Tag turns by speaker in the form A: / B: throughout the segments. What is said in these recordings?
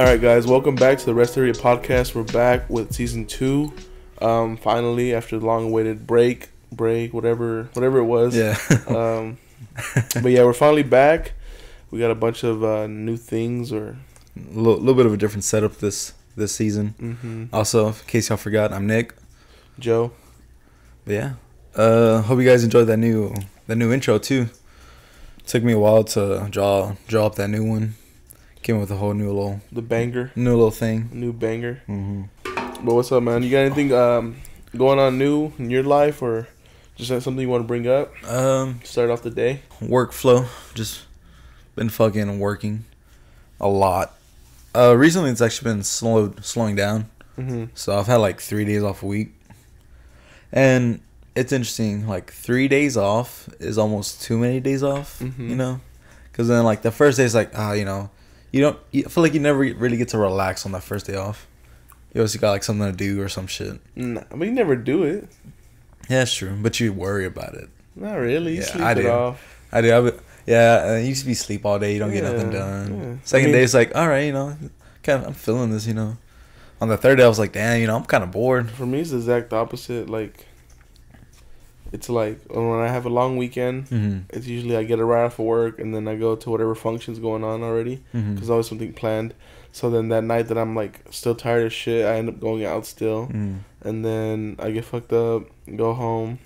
A: All right, guys, welcome back to the Rest of Area Podcast. We're back with season two. Um, finally, after the long-awaited break, break, whatever, whatever it was.
B: Yeah.
A: Um, but yeah, we're finally back. We got a bunch of uh, new things, or
B: A little, little bit of a different setup this this season.
A: hmm
B: Also, in case y'all forgot, I'm Nick.
A: Joe.
B: But yeah. Uh hope you guys enjoyed that new that new intro too. Took me a while to draw draw up that new one. Came up with a whole new little
A: the banger,
B: new little thing.
A: new banger.
B: hmm
A: But what's up, man? You got anything um, going on new in your life, or just something you want to bring up?
B: Um
A: Start off the day.
B: workflow. Just been fucking working a lot. Uh recently it's actually been slowed slowing down.
A: hmm
B: So I've had like three days off a week. And it's interesting. Like three days off is almost too many days off,
A: Mhm.
B: you know? Because then like the first day is like, ah, you know, you don't, you, I feel like you never really get to relax on that first day off. You always got like something to do or some shit.
A: Nah, but you never do it.
B: Yeah, it's true. But you worry about it.
A: Not really. You
B: Yeah,
A: sleep
B: I
A: it
B: do.
A: off.
B: I do. I would, yeah, it used to be sleep all day. You don't get nothing done.
A: yeah.
B: Second
A: I mean-
B: day, it's like, all right, you know, kind of, I'm feeling this, you know. On the third day, I was like, damn, you know, I'm kind of bored.
A: For me, it's the exact opposite. Like, it's like when I have a long weekend,
B: hmm
A: it's usually I get a ride off of work and then I go to whatever function's going on already because always something planned. So then that night that I'm like still tired as shit, I end up going out still,
B: mm
A: and then I get fucked up, go home,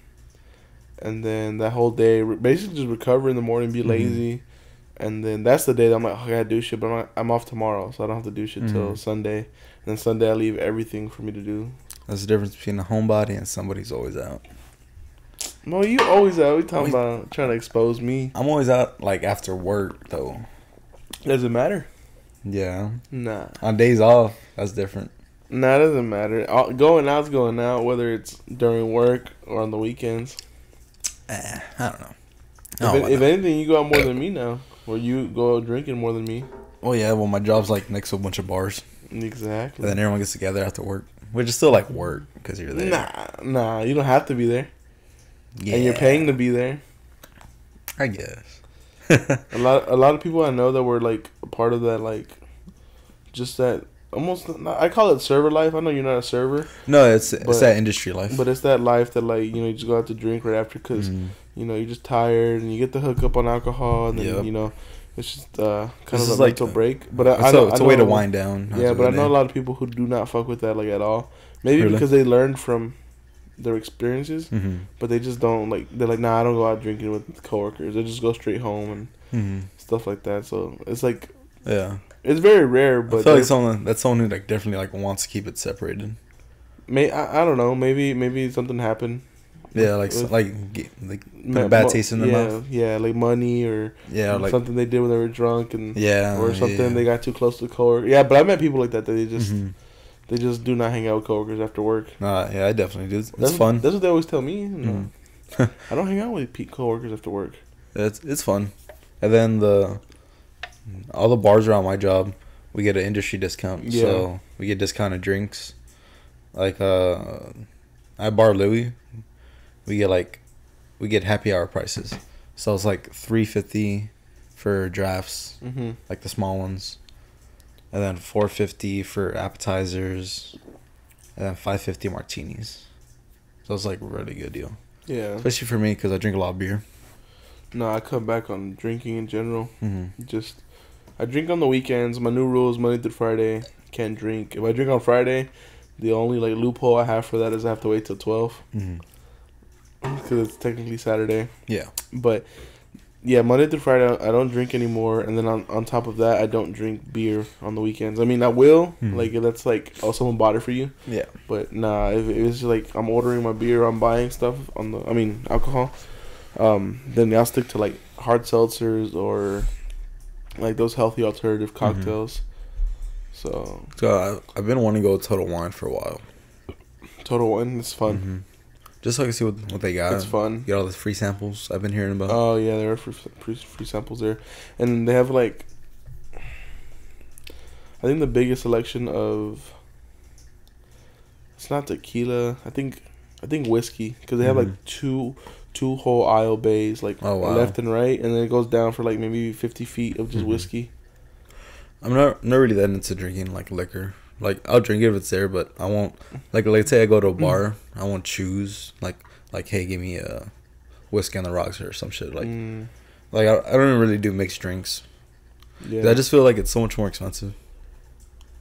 A: and then that whole day basically just recover in the morning, be
B: Mhm.
A: lazy, and then that's the day that I'm like, oh, I gotta do shit, but I'm, I'm off tomorrow, so I don't have to do shit till
B: Mhm.
A: Sunday, and then Sunday I leave everything for me to do.
B: That's the difference between a homebody and somebody's always out.
A: No, you always out. We talking
B: Always-
A: about trying to expose me.
B: I'm always out like after work though.
A: Doesn't matter.
B: Yeah.
A: Nah,
B: On days off, that's different.
A: nah, it doesn't matter. All- Going out's going out, whether it's during work or on the weekends.
B: Eh, I don't know.
A: If,
B: Oh,
A: it- if anything, you go out more than me now, or you go out drinking more than me.
B: Oh yeah. Well, my job's like next to a bunch of bars,
A: Exactly.
B: and then everyone gets together after work, which is still like work because you're there.
A: Nah, nah, you don't have to be there,
B: Yeah.
A: and you're paying to be there.
B: I guess.
A: A lot, a lot of people I know that were like a part of that, like, just that almost. I call it server life. I know you're not a server,
B: no, it's it's that industry life.
A: but it's that life that like you know you just go out to drink right after because
B: Mhm.
A: you know you're just tired and you get the hook up on alcohol and then
B: Yep.
A: you know it's just uh, kind
B: This
A: of a
B: like
A: mental
B: the-
A: break. But I,
B: it's
A: I
B: a,
A: know,
B: it's
A: I
B: a way to wind down.
A: Yeah, but I know a
B: lot.
A: lot of people who do not fuck with that like at all. Maybe
B: Really?
A: because they learned from their experiences,
B: hmm
A: but they just don't like. They're like, nah, I don't go out drinking with coworkers. They just go straight home and
B: hmm
A: stuff like that. So it's like
B: Yeah,
A: it's very rare,
B: I
A: but
B: feel like someone that's someone who like definitely like wants to keep it separated.
A: may I, I don't know. Maybe maybe something happened.
B: Yeah, like
A: With-
B: like like put a bad taste in their
A: yeah,
B: mouth.
A: Yeah, like money or
B: Yeah, or like
A: something they did when they were drunk and
B: yeah,
A: or something
B: yeah.
A: they got too close to the coworker. Yeah, but I met people like that. That they just
B: Mhm.
A: They just do not hang out with coworkers after work.
B: Nah, yeah, I definitely do. It's,
A: That's
B: fun.
A: That's what they always tell me. No.
B: Mhm.
A: I don't hang out with coworkers after work.
B: It's it's fun. And then the all the bars around my job, we get an industry discount.
A: Yeah.
B: So we get discounted drinks. Like uh at Bar Louie, we get like we get happy hour prices. So it's like three fifty for drafts,
A: Mm-hmm.
B: like the small ones. And then four fifty for appetizers. And then five fifty martinis. So it's like a really good deal.
A: Yeah.
B: Especially for me because I drink a lot of beer.
A: No, I cut back on drinking in general.
B: Mm-hmm.
A: Just I drink on the weekends. My new rule is Monday through Friday. Can't drink. If I drink on Friday, the only like loophole I have for that is I have to wait till twelve
B: Mm-hmm.
A: because it's technically Saturday.
B: Yeah.
A: But yeah, Monday through Friday I don't drink anymore, and then on on top of that I don't drink beer on the weekends. I mean I will
B: Mhm.
A: like that's like oh someone bought it for you,
B: Yeah.
A: but nah. If, if it's like I'm ordering my beer, I'm buying stuff on the I mean alcohol, um, then I'll stick to like hard seltzers or like those healthy alternative
B: Mm-hmm.
A: cocktails. So
B: So I, I've been wanting to go Total Wine for a while.
A: Total Wine is fun.
B: Mhm. Just so I can see what, what they got.
A: It's fun.
B: Get all the free samples I've been hearing about.
A: Oh yeah, there are free, free, free samples there, and they have like, I think the biggest selection of. It's not tequila. I think, I think whiskey because they have
B: Mhm.
A: like two, two whole aisle bays like
B: Oh, wow.
A: left and right, and then it goes down for like maybe fifty feet of just
B: Mhm.
A: whiskey.
B: I'm not not really that into drinking like liquor. Like I'll drink it if it's there, but I won't. Like let's say I go to a bar, I won't choose like like hey, give me a whiskey on the rocks or some shit. Like
A: Mm,
B: like I, I don't really do mixed drinks.
A: yeah.
B: I just feel like it's so much more expensive.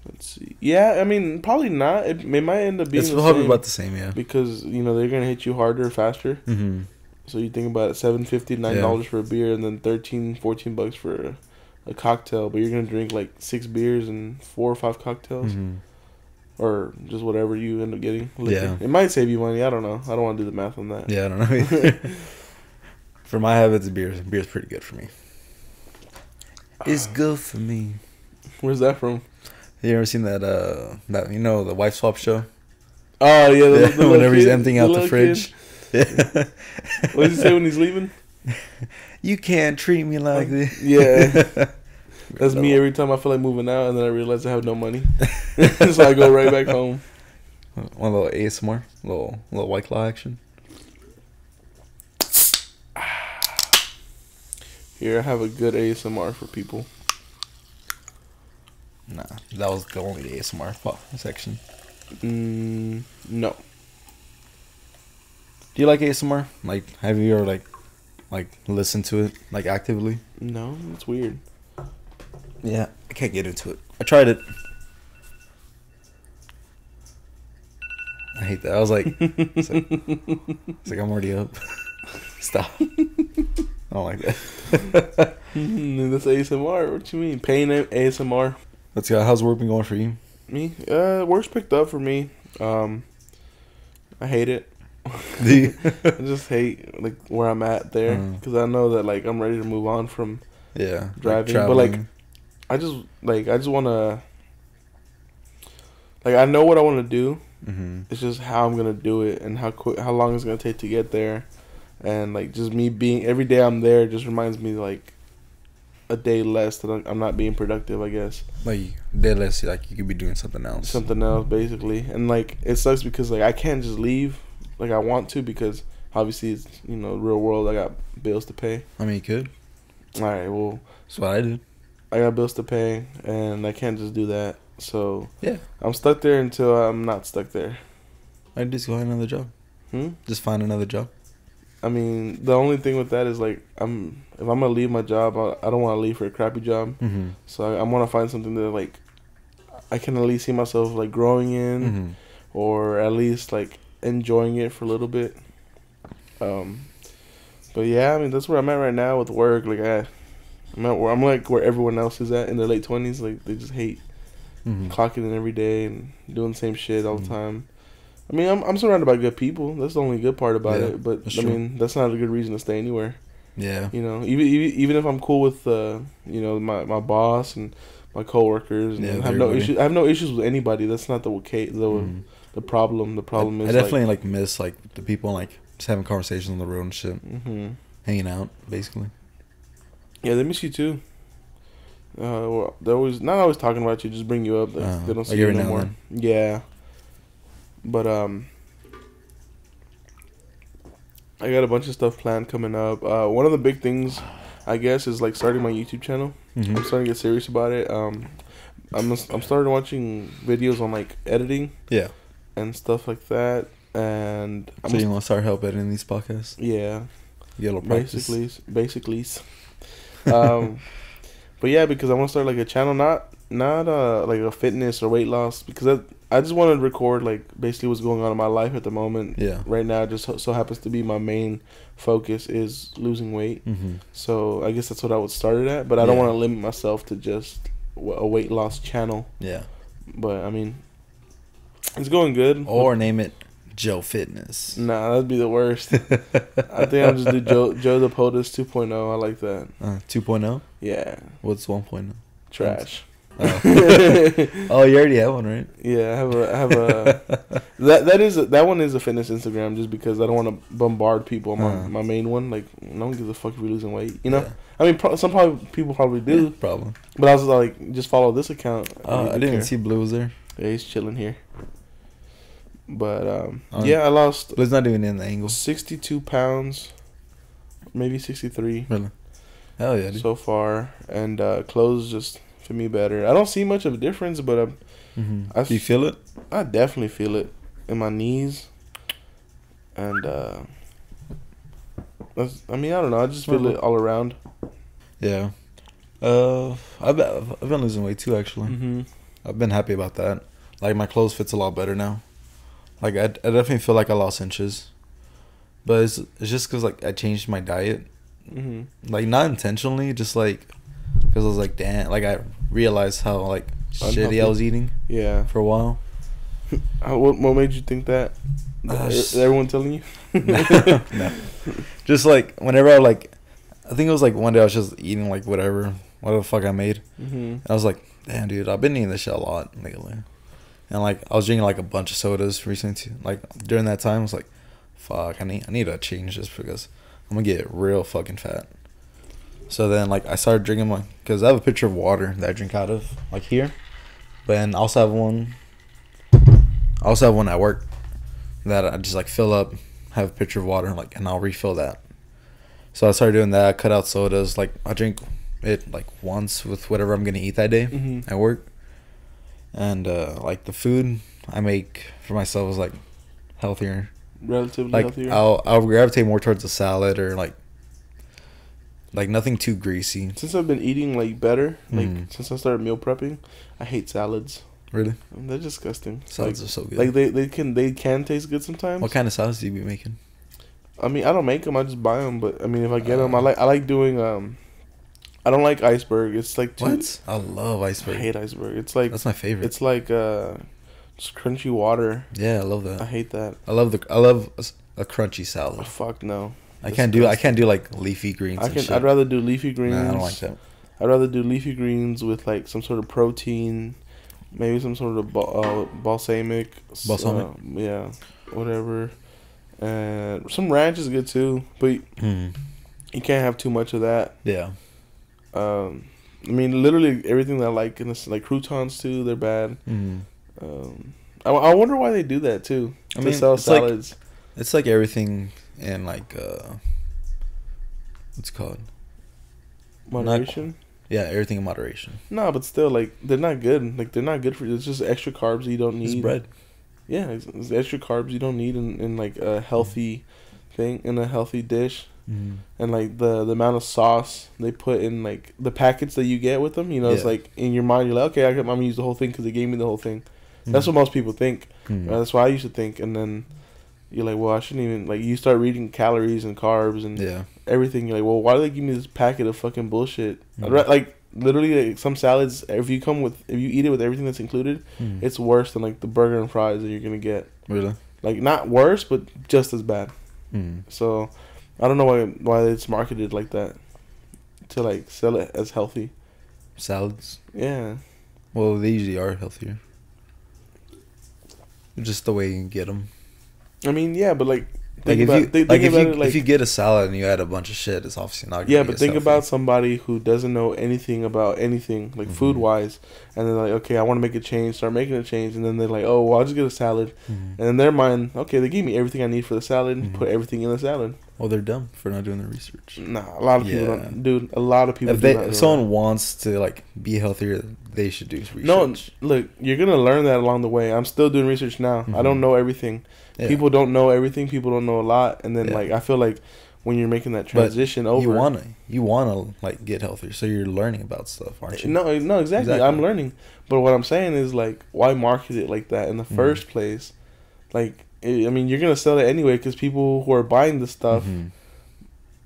A: Let's see. Yeah, I mean, probably not. It, it might end up being
B: It's probably about the same, yeah.
A: because you know they're gonna hit you harder, faster.
B: Mm-hmm.
A: So you think about it, seven fifty, nine dollars for a beer, and then 13, 14 bucks for a, cocktail. But you're gonna drink like six beers and four or five cocktails,
B: hmm
A: or just whatever you end up getting. liquor.
B: Yeah.
A: it might save you money. I don't know. I don't want to do the math on that.
B: Yeah, I don't know. for my habits, beer beer's pretty good for me. It's good for me.
A: Where's that from?
B: You ever seen that? Uh, that you know the wife swap show?
A: Oh yeah, the,
B: Yeah,
A: the
B: whenever he's
A: kid-
B: emptying out the
A: little
B: fridge. Yeah.
A: What does he say when he's leaving?
B: You can't treat me like this.
A: Yeah. That's me every time I feel like moving out, and then I realize I have no money, so I go right back home.
B: One little ASMR, little little white claw action.
A: Here, I have a good ASMR for people.
B: Nah, that was the only ASMR section.
A: Mm, no,
B: Do you like ASMR? Like, have you ever like, like listen to it like actively?
A: no, it's weird.
B: Yeah, I can't get into it. I tried it. I hate that. I was like, it's like, it's like I'm already up. Stop. I don't like that.
A: That's ASMR. What you mean? Pain A- ASMR.
B: Let's go. How's work been going for you?
A: Me? Uh, work's picked up for me. Um, I hate it. I just hate like where I'm at there
B: Mm.
A: because I know that like I'm ready to move on from.
B: yeah,
A: Driving, but, like, I just like I just want to. Like I know what I want to do.
B: hmm
A: It's just how I'm gonna do it and how quick, how long it's gonna take to get there, and like just me being every day I'm there just reminds me like a day less that I'm- I'm not being productive. I guess
B: like day less, like you could be doing something else.
A: something else basically, and like it sucks because like I can't just leave like I want to because obviously it's you know real world. I got bills to pay.
B: I mean, you could.
A: All right, well
B: That's what I did.
A: I got bills to pay and I can't just do that. So
B: Yeah.
A: I'm stuck there until I'm not stuck there.
B: I just go find another job.
A: Hmm?
B: Just find another job.
A: I mean, the only thing with that is like I'm if I'm gonna leave my job, I, I don't want to leave for a crappy job.
B: Mm-hmm.
A: So I, I want to find something that like I can at least see myself like growing in,
B: Mm-hmm.
A: or at least like enjoying it for a little bit. Um, but yeah, I mean that's where I'm at right now with work. Like I, I'm at where I'm like where everyone else is at in their late twenties. Like they just hate
B: Mm-hmm.
A: clocking in every day and doing the same shit all the
B: Mhm.
A: time. I mean, I'm I'm surrounded by good people. That's the only good part about
B: Yeah,
A: it. But I
B: true.
A: mean, that's not a good reason to stay anywhere.
B: Yeah.
A: You know, even even, even if I'm cool with uh, you know, my, my boss and my coworkers and
B: Yeah,
A: I have no issues. I have no issues with anybody. That's not the case. The
B: Mhm.
A: The problem. The problem
B: I,
A: is
B: I definitely like, miss like the people like just having conversations on the road and shit,
A: Like, hmm
B: hanging out basically.
A: Yeah, they miss you too. Uh, well, they're always not always talking about you. Just bring you up. They,
B: Uh,
A: they don't see
B: like
A: you no more. Yeah. But um, I got a bunch of stuff planned coming up. Uh, one of the big things, I guess, is like starting my YouTube channel.
B: Mm-hmm.
A: I'm starting to get serious about it. Um, I'm I'm starting watching videos on like editing
B: Yeah.
A: And stuff like that. And I'm
B: So you want to start help editing these podcasts?
A: yeah,
B: Get a little practice.
A: basically, basically. Um, but yeah, because I want to start like a channel, not not uh like a fitness or weight loss, because I I just want to record like basically what's going on in my life at the moment.
B: Yeah.
A: Right now, just so- so happens to be my main focus is losing weight.
B: Mm-hmm.
A: So I guess that's what I would start it at. But I don't want to limit myself to just a weight loss channel.
B: Yeah.
A: But I mean, it's going good.
B: Or name it Joe Fitness.
A: nah, that'd be the worst. I think I'll just do Joe Joe the POTUS 2.0. I like that.
B: Uh, 2.0?
A: Yeah,
B: What's 1.0?
A: trash.
B: Oh. oh, you already have one, right?
A: Yeah, I have a I have a that that is a, that one is a fitness Instagram just because I don't want to bombard people on my,
B: Uh-huh.
A: my main one. Like no one gives a fuck if you're losing weight. You know,
B: Yeah.
A: I mean, pro- some probably people probably do,
B: Yeah, problem.
A: but I was like, just follow this account.
B: Oh, I didn't
A: care.
B: see Blue was there.
A: Yeah, he's chilling here. But um,
B: Um,
A: yeah, I lost
B: Blue's not even in the angle.
A: 62 pounds, maybe 63
B: Really? Hell yeah, dude.
A: so far, and uh, clothes just fit me better. I don't see much of a difference, but um,
B: Mm-hmm.
A: I
B: Do you feel it?
A: I definitely feel it in my knees, and uh, that's, I mean I don't know. I just feel it all around.
B: Yeah. Uh, I've been, I've been losing weight too. Actually,
A: Mm-hmm.
B: I've been happy about that. Like my clothes fits a lot better now. Like I, I definitely feel like I lost inches, but it's it's just cause like I changed my diet.
A: Mm-hmm.
B: Like not intentionally, just like because I was like, damn. Like I realized how like
A: Unhealthy.
B: shitty I was eating
A: Yeah.
B: for a while.
A: How, what what made you think that?
B: Uh,
A: Is everyone telling you?
B: no. Just like whenever I like, I think it was like one day I was just eating like whatever, whatever the fuck I made.
A: Mm-hmm.
B: And I was like, damn, dude, I've been eating this shit a lot lately. And like, I was drinking like a bunch of sodas recently too. Like during that time, I was like, fuck, I need, I need to change this because I'm gonna get real fucking fat. So then, like, I started drinking my, cause I have a pitcher of water that I drink out of, like here, but then I also have one. I also have one at work that I just like fill up, have a pitcher of water, like, and I'll refill that. So I started doing that. Cut out sodas. Like I drink it like once with whatever I'm gonna eat that day
A: Mhm.
B: at work. And uh like the food I make for myself is like healthier.
A: Relatively
B: Like
A: healthier.
B: I'll I'll gravitate more towards a salad or like like nothing too greasy.
A: since I've been eating like better, like
B: Mm.
A: since I started meal prepping, I hate salads.
B: Really,
A: They're disgusting.
B: salads
A: like,
B: are so good.
A: like they, they can they can taste good sometimes.
B: what kind of salads do you be making?
A: I mean, I don't make them. I just buy them. But I mean, if I get them, I
B: Uh.
A: like I like doing um. I don't like iceberg. It's like too,
B: What? I love
A: I
B: iceberg.
A: hate iceberg. It's like
B: That's my favorite.
A: it's like uh, just crunchy water.
B: yeah, I love that.
A: I hate that.
B: I love the I love a crunchy
A: Oh,
B: salad.
A: fuck no.
B: I can't do I can't do like leafy greens.
A: I can. I'd rather do leafy greens.
B: Nah, I don't like that.
A: I'd rather do leafy greens with like some sort of protein, maybe some sort of uh, balsamic.
B: Balsamic?
A: uh, yeah, whatever. And some ranch is good too, but
B: Mm.
A: you can't have too much of that.
B: Yeah.
A: Um, I mean, literally everything that I like in this, like croutons too, they're bad.
B: Mm.
A: Um, I, I wonder why they do that too.
B: I
A: to
B: mean,
A: sell
B: it's like-
A: salads.
B: It's like everything in like uh what's it called?
A: Moderation.
B: Yeah, everything in moderation.
A: No, but still, like they're not good. Like they're not good for you. It's just extra carbs you don't need.
B: It's bread.
A: Yeah, it's, it's extra carbs you don't need in, in like a healthy thing in a healthy dish,
B: Mm.
A: and like the the amount of sauce they put in like the packets that you get with them. You know, it's like in your mind you're like, okay, I can, I'm gonna use the whole thing because they gave me the whole thing. That's what most people think.
B: Mm.
A: Uh, that's what I used to think, and then you're like, well, I shouldn't even like. You start reading calories and carbs and
B: Yeah.
A: everything. You're like, well, why do they give me this packet of fucking bullshit? Ra- like literally like, some salads. If you come with, if you eat it with everything that's included,
B: Mm.
A: it's worse than like the burger and fries that you're gonna get.
B: really.
A: Like not worse, but just as bad.
B: Mm.
A: So I don't know why why it's marketed like that to like sell it as healthy.
B: Salads.
A: Yeah,
B: Well, they usually are healthier. Just the way you get them.
A: I mean, yeah, but like
B: Like
A: think
B: if
A: about
B: you
A: think,
B: like
A: think
B: if you
A: it like
B: if you get a salad and you add a bunch of shit, it's obviously not. Gonna
A: yeah, but think about somebody who doesn't know anything about anything like
B: Mhm.
A: food wise, and they're like, okay, I want to make a change, start making a change, and then they're like, oh, well, I'll just get a salad,
B: Mhm.
A: and in their mind, okay, they gave me everything I need for the salad,
B: Mhm.
A: put everything in the salad.
B: Well, they're dumb for not doing the research.
A: Nah, a lot of people
B: Yeah.
A: don't, dude. A lot of people.
B: If
A: do
B: they if someone
A: that.
B: wants to like be healthier, they should do research.
A: No, look, you're gonna learn that along the way. I'm still doing research now. I don't
B: Mhm.
A: know everything.
B: Yeah.
A: People don't know everything. People don't know a lot, and then
B: Yeah.
A: like I feel like when you're making that
B: But
A: transition over,
B: you wanna you wanna like get healthier, so you're learning about stuff, aren't you?
A: no, no, exactly.
B: Exactly.
A: I'm learning, but what I'm saying is like, why market it like that in the
B: Mhm.
A: first place? Like, I I mean, you're gonna sell it anyway because people who are buying this stuff,
B: Mhm.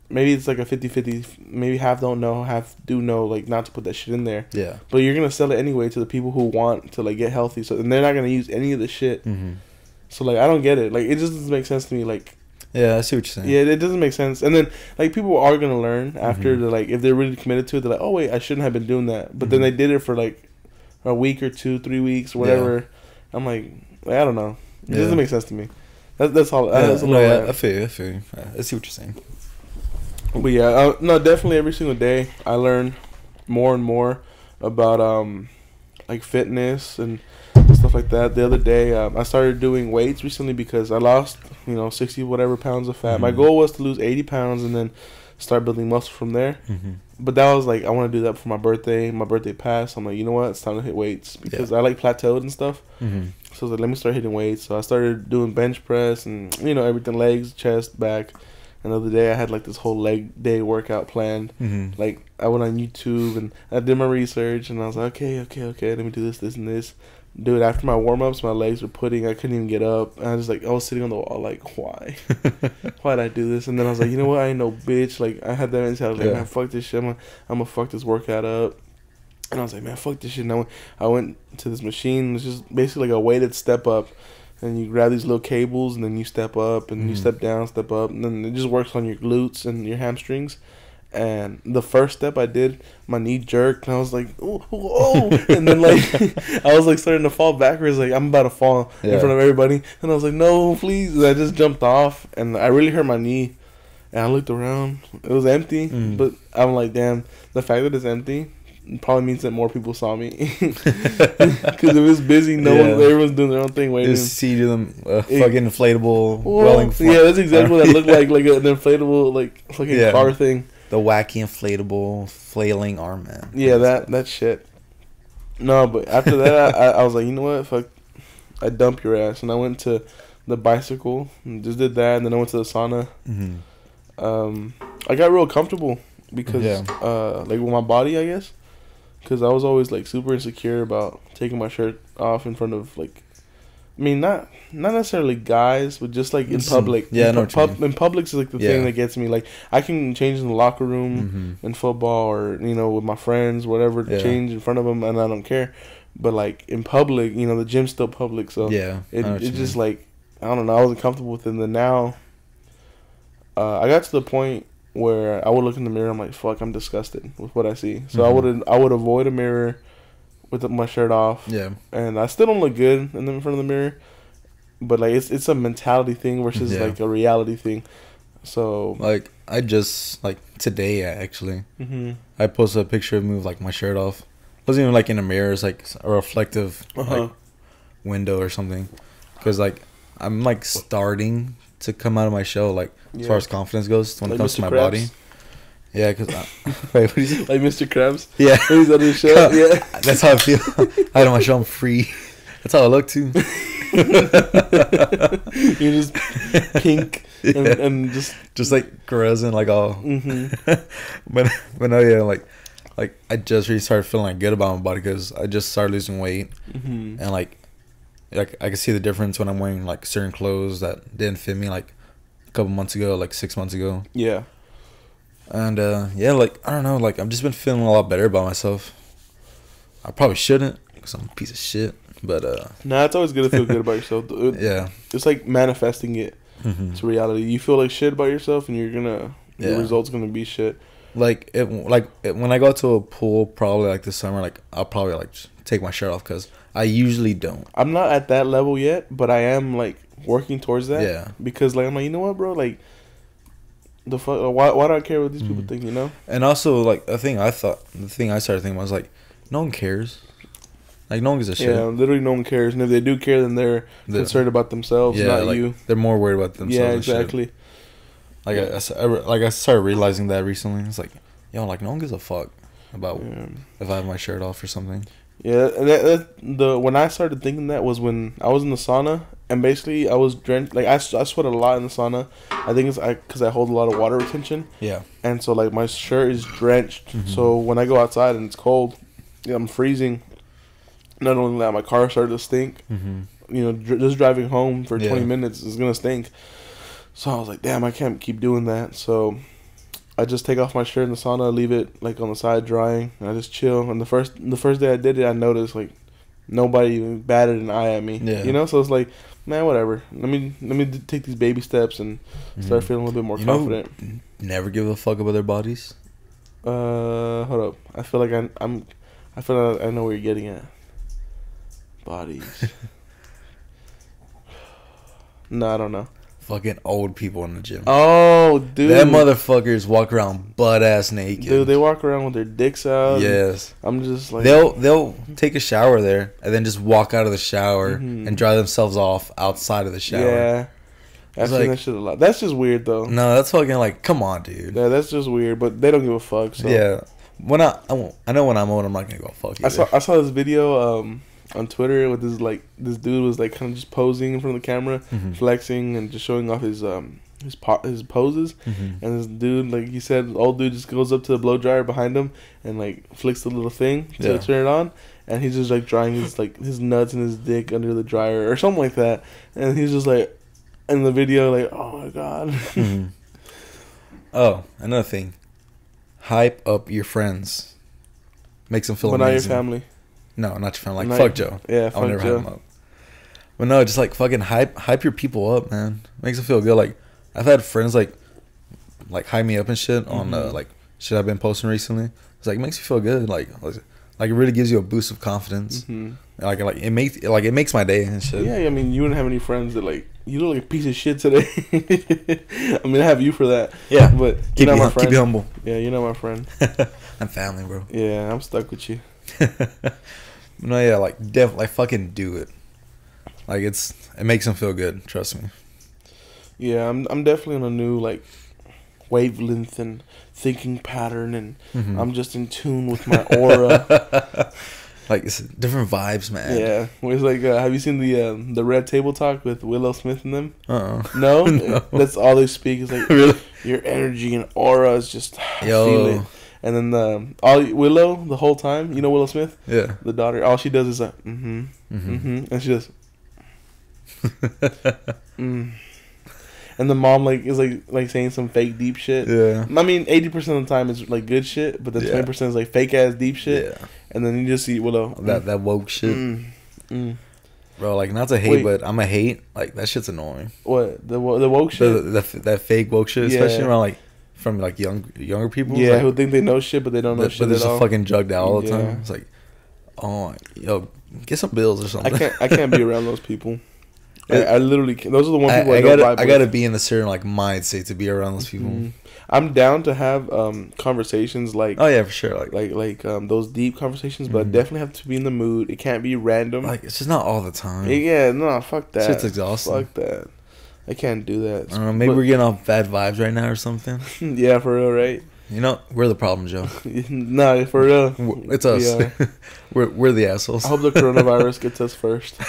A: maybe it's like a 50-50, Maybe half don't know, half do know, like not to put that shit in there.
B: Yeah.
A: But you're gonna sell it anyway to the people who want to like get healthy. So and they're not gonna use any of the shit.
B: hmm
A: So like I don't get it. Like it just doesn't make sense to me. Like
B: Yeah, I see what you're saying.
A: yeah, it doesn't make sense. And then like people are gonna learn after
B: Mhm.
A: they're like if they're really committed to it. They're like, oh wait, I shouldn't have been doing that. But then
B: Mhm.
A: they did it for like a week or two, three weeks, whatever. I'm like, like, I don't know. It
B: Yeah.
A: doesn't make sense to me. That, that's all.
B: Yeah,
A: that's all
B: no,
A: I
B: yeah. I feel you. I feel you. I see what you're saying.
A: But yeah, uh, no, definitely every single day I learn more and more about um like fitness and stuff like that. The other day um, I started doing weights recently because I lost you know sixty whatever pounds of fat. My
B: Mhm.
A: goal was to lose eighty pounds and then start building muscle from there.
B: Mm-hmm.
A: but that was like I want to do that for my birthday. My birthday passed. I'm like, you know what? It's time to hit weights because I like plateaued and stuff.
B: Mm-hmm.
A: So I was like, let me start hitting weights. So I started doing bench press and you know everything, legs, chest, back. Another day I had like this whole leg day workout planned.
B: Mm-hmm.
A: Like I went on YouTube and I did my research and I was like, okay, okay, okay, let me do this, this, and this. Dude, after my warm ups, my legs were putting. I couldn't even get up. And I was like, I was sitting on the wall, like, why? why did I do this? And then I was like, you know what? I ain't no bitch. Like I had that mentality. Like,
B: Yeah.
A: man, fuck this shit. I'm gonna, I'm gonna fuck this workout up. And I was like, man, fuck this shit. And I went, I went to this machine. It's just basically like a weighted step up. And you grab these little cables, and then you step up, and you
B: Mhm.
A: step down, step up, and then it just works on your glutes and your hamstrings. And the first step I did, my knee jerked, and I was like, "Oh, whoa!" and then like, I was like starting to fall backwards, like I'm about to fall in front of everybody, and I was like, "No, please!" And I just jumped off, and I really hurt my knee. And I looked around; it was empty,
B: Mm.
A: but I'm like, "Damn!" The fact that it's empty probably means that more people saw me. Because if it's busy, no
B: Yeah.
A: one, everyone's doing their own thing, waiting.
B: Just see them uh,
A: It-
B: fucking inflatable
A: Well, yeah, that's exactly what that looked like, like an inflatable, like fucking
B: Yeah.
A: car thing.
B: The wacky inflatable flailing arm man.
A: Yeah, that that shit. No, but after that, I, I was like, you know what, fuck, I dump your ass, and I went to the bicycle and just did that, and then I went to the sauna.
B: Mm-hmm.
A: Um, I got real comfortable because,
B: Yeah.
A: uh, like with my body, I guess, because I was always like super insecure about taking my shirt off in front of like, I mean, not not necessarily guys, but just like in public.
B: yeah,
A: in,
B: what
A: pub, in public is like the
B: Yeah.
A: thing that gets me. Like I can change in the locker room
B: Mm-hmm.
A: in football or you know with my friends whatever
B: Yeah.
A: change in front of them and I don't care but like in public you know the gym's still public so
B: yeah,
A: it
B: I know what
A: it
B: you
A: just
B: mean.
A: like I don't know I wasn't comfortable with it and then now uh, I got to the point where I would look in the mirror I'm like fuck I'm disgusted with what I see so I
B: Mhm.
A: would I would avoid a mirror with my shirt off
B: yeah,
A: and I still don't look good in, the, in front of the mirror but like it's it's a mentality thing versus
B: Yeah.
A: like a reality thing so
B: like I just like today actually
A: mhm.
B: I posted a picture of me with like my shirt off. It wasn't even like in a mirror. It's like a reflective
A: Uh-huh.
B: like window or something. Because like I'm like starting to come out of my shell like as far as confidence goes when
A: Like
B: it comes to my
A: Krabs?
B: body. Yeah, because wait, what do you say?
A: like Mr. Krabs
B: Yeah,
A: when he's on his shirt yeah
B: that's how I feel. I had on my show. I'm free. That's how I look too.
A: You're just pink and,
B: Yeah.
A: and just.
B: Just like caressing, like all.
A: hmm
B: but but no, yeah, like like I just really started feeling like good about my body because I just started losing weight
A: hmm
B: and like like I can see the difference when I'm wearing like certain clothes that didn't fit me like a couple months ago, like six months ago,
A: Yeah.
B: And uh yeah, like I don't know, like I've just been feeling a lot better about myself. I probably shouldn't because I'm a piece of shit, but uh
A: Nah, it's always good to feel good about yourself. It-
B: yeah,
A: It's like manifesting it
B: Mhm.
A: to reality. You feel like shit about yourself, and you're gonna. The
B: Yeah.
A: result's gonna be shit.
B: like it like it, when I go to a pool probably like this summer, like I'll probably like take my shirt off because I usually don't.
A: I'm not at that level yet, but I am like working towards that.
B: Yeah.
A: Because like I'm like, you know what, bro? Like, the fuck? Why? Why do I care what these people
B: Mhm.
A: think? You know?
B: And also, like the thing I thought, the thing I started thinking was like, no one cares. Like no one gives a shit.
A: Yeah. Literally, no one cares, and if they do care, then they're
B: The-
A: concerned about themselves,
B: yeah,
A: not
B: like
A: you.
B: they're more worried about themselves.
A: Yeah, exactly.
B: Like I, I s- I re- like I started realizing that recently. It's like, yo, like no one gives a fuck about
A: Yeah.
B: if I have my shirt off or something.
A: Yeah, that, that, the when I started thinking that was when I was in the sauna, and basically I was drenched. Like I, I sweat a lot in the sauna. I think it's I because I hold a lot of water retention,
B: Yeah.
A: and so like my shirt is drenched.
B: Mhm.
A: So when I go outside and it's cold, yeah, I'm freezing. Not only that, my car started to stink.
B: Mm-hmm.
A: You know, dr- just driving home for
B: Yeah.
A: 20 minutes is gonna stink. So I was like, damn, I can't keep doing that. So I just take off my shirt in the sauna, leave it like on the side drying, and I just chill. And the first the first day I did it, I noticed like nobody even batted an eye at me.
B: Yeah.
A: You know, so it's like, man, whatever. Let me let me take these baby steps and start feeling a little bit more
B: Mm-hmm. You know-
A: confident.
B: Never give a fuck about their bodies.
A: Uh, hold up. I feel like I, I'm. I feel like I know where you're getting at. Bodies. no, I don't know.
B: Fucking old people in the gym.
A: Oh, dude.
B: Them motherfuckers walk around butt ass naked.
A: Dude, they walk around with their dicks out.
B: yes.
A: I'm just like.
B: They'll they'll take a shower there and then just walk out of the shower
A: Mhm.
B: and dry themselves off outside of the shower.
A: Yeah. I've seen
B: like-
A: that shit a lot. That's just weird though.
B: No, that's fucking like, come on, dude.
A: Yeah, that's just weird. But they don't give a fuck. So
B: Yeah. When I, I, won't, I know when I'm old, I'm not gonna go fuck you.
A: I saw I saw this video um on Twitter with this like this dude was like kind of just posing in front of the camera,
B: Mhm.
A: flexing and just showing off his um his po- his poses.
B: Mhm.
A: And this dude, like he said, old dude just goes up to the blow dryer behind him and like flicks the little thing to
B: Yeah.
A: turn it on, and he's just like drying his like his nuts and his dick under the dryer or something like that, and he's just like in the video like, oh my god.
B: Mhm. Oh, another thing. Hype up your friends. Makes them feel
A: but not your family.
B: No, not your family. Like
A: Not-
B: fuck Joe.
A: Yeah,
B: I'll
A: fuck
B: never
A: Joe.
B: hype him up. But no, just like fucking hype hype your people up, man. Makes them feel good. Like I've had friends like like hype me up and shit on uh,
A: Mhm.
B: like shit I've been posting recently. It's like it makes you feel good. Like like it really gives you a boost of confidence.
A: hmm
B: Like like it makes like it makes my day and shit.
A: Yeah, I mean, you wouldn't have any friends that like you look like a piece of shit today. I mean, I have you for that.
B: Yeah.
A: but
B: Keep
A: you're
B: you,
A: not my friend.
B: keep you humble.
A: Yeah, you're not my friend.
B: I'm family, bro.
A: Yeah, I'm stuck with you.
B: no, yeah, like definitely like fucking do it. Like it's it makes them feel good. Trust me.
A: Yeah, I'm I'm definitely on a new like wavelength and thinking pattern, and
B: Mhm.
A: I'm just in tune with my aura.
B: like it's different vibes, man.
A: yeah, it's like, uh, have you seen the um, the Red Table Talk with Willow Smith and them?
B: Uh. uh
A: No,
B: No.
A: that's all they speak is like
B: really?
A: your energy and aura is just
B: Yo.
A: And then the all Willow the whole time, you know Willow Smith,
B: Yeah.
A: the daughter, all she does is like mm-hmm,
B: Mm-hmm.
A: mm-hmm, and she just mm. And the mom like is like like saying some fake deep shit.
B: yeah.
A: I mean, eighty percent of the time is like good shit, but then
B: Yeah.
A: twenty percent is like fake ass deep shit.
B: Yeah.
A: And then you just see Willow.
B: That that woke shit,
A: Mm, mm.
B: bro. Like not to hate,
A: Wait.
B: but I'm a hate. Like that shit's annoying.
A: What the the woke
B: The,
A: shit?
B: the, that fake woke shit, especially
A: Yeah.
B: around like from like young younger people.
A: yeah,
B: like,
A: who think they know shit, but they don't know
B: but,
A: shit
B: but they're just
A: all.
B: fucking jugged out all the
A: Yeah.
B: time. It's like, oh, yo, get some bills or something.
A: I can't I can't be around those people. I,
B: I-
A: I literally can't. Those are the ones people I,
B: I
A: don't
B: gotta,
A: vibe
B: I gotta be in a certain like mind state to be around those people.
A: Mhm. I'm down to have um conversations like
B: Oh yeah, for sure. Like,
A: like like um those deep conversations, but I
B: Mhm.
A: definitely have to be in the mood. It can't be random.
B: like it's just not all the time.
A: yeah, no, fuck that.
B: It's exhausting.
A: Fuck that. I can't do that.
B: I don't know. Maybe
A: But-
B: we're getting off bad vibes right now or something.
A: yeah, for real, right?
B: You know, we're the problem, Joe.
A: nah, for real.
B: It's us.
A: Yeah.
B: we're we're the assholes.
A: I hope the coronavirus gets us first.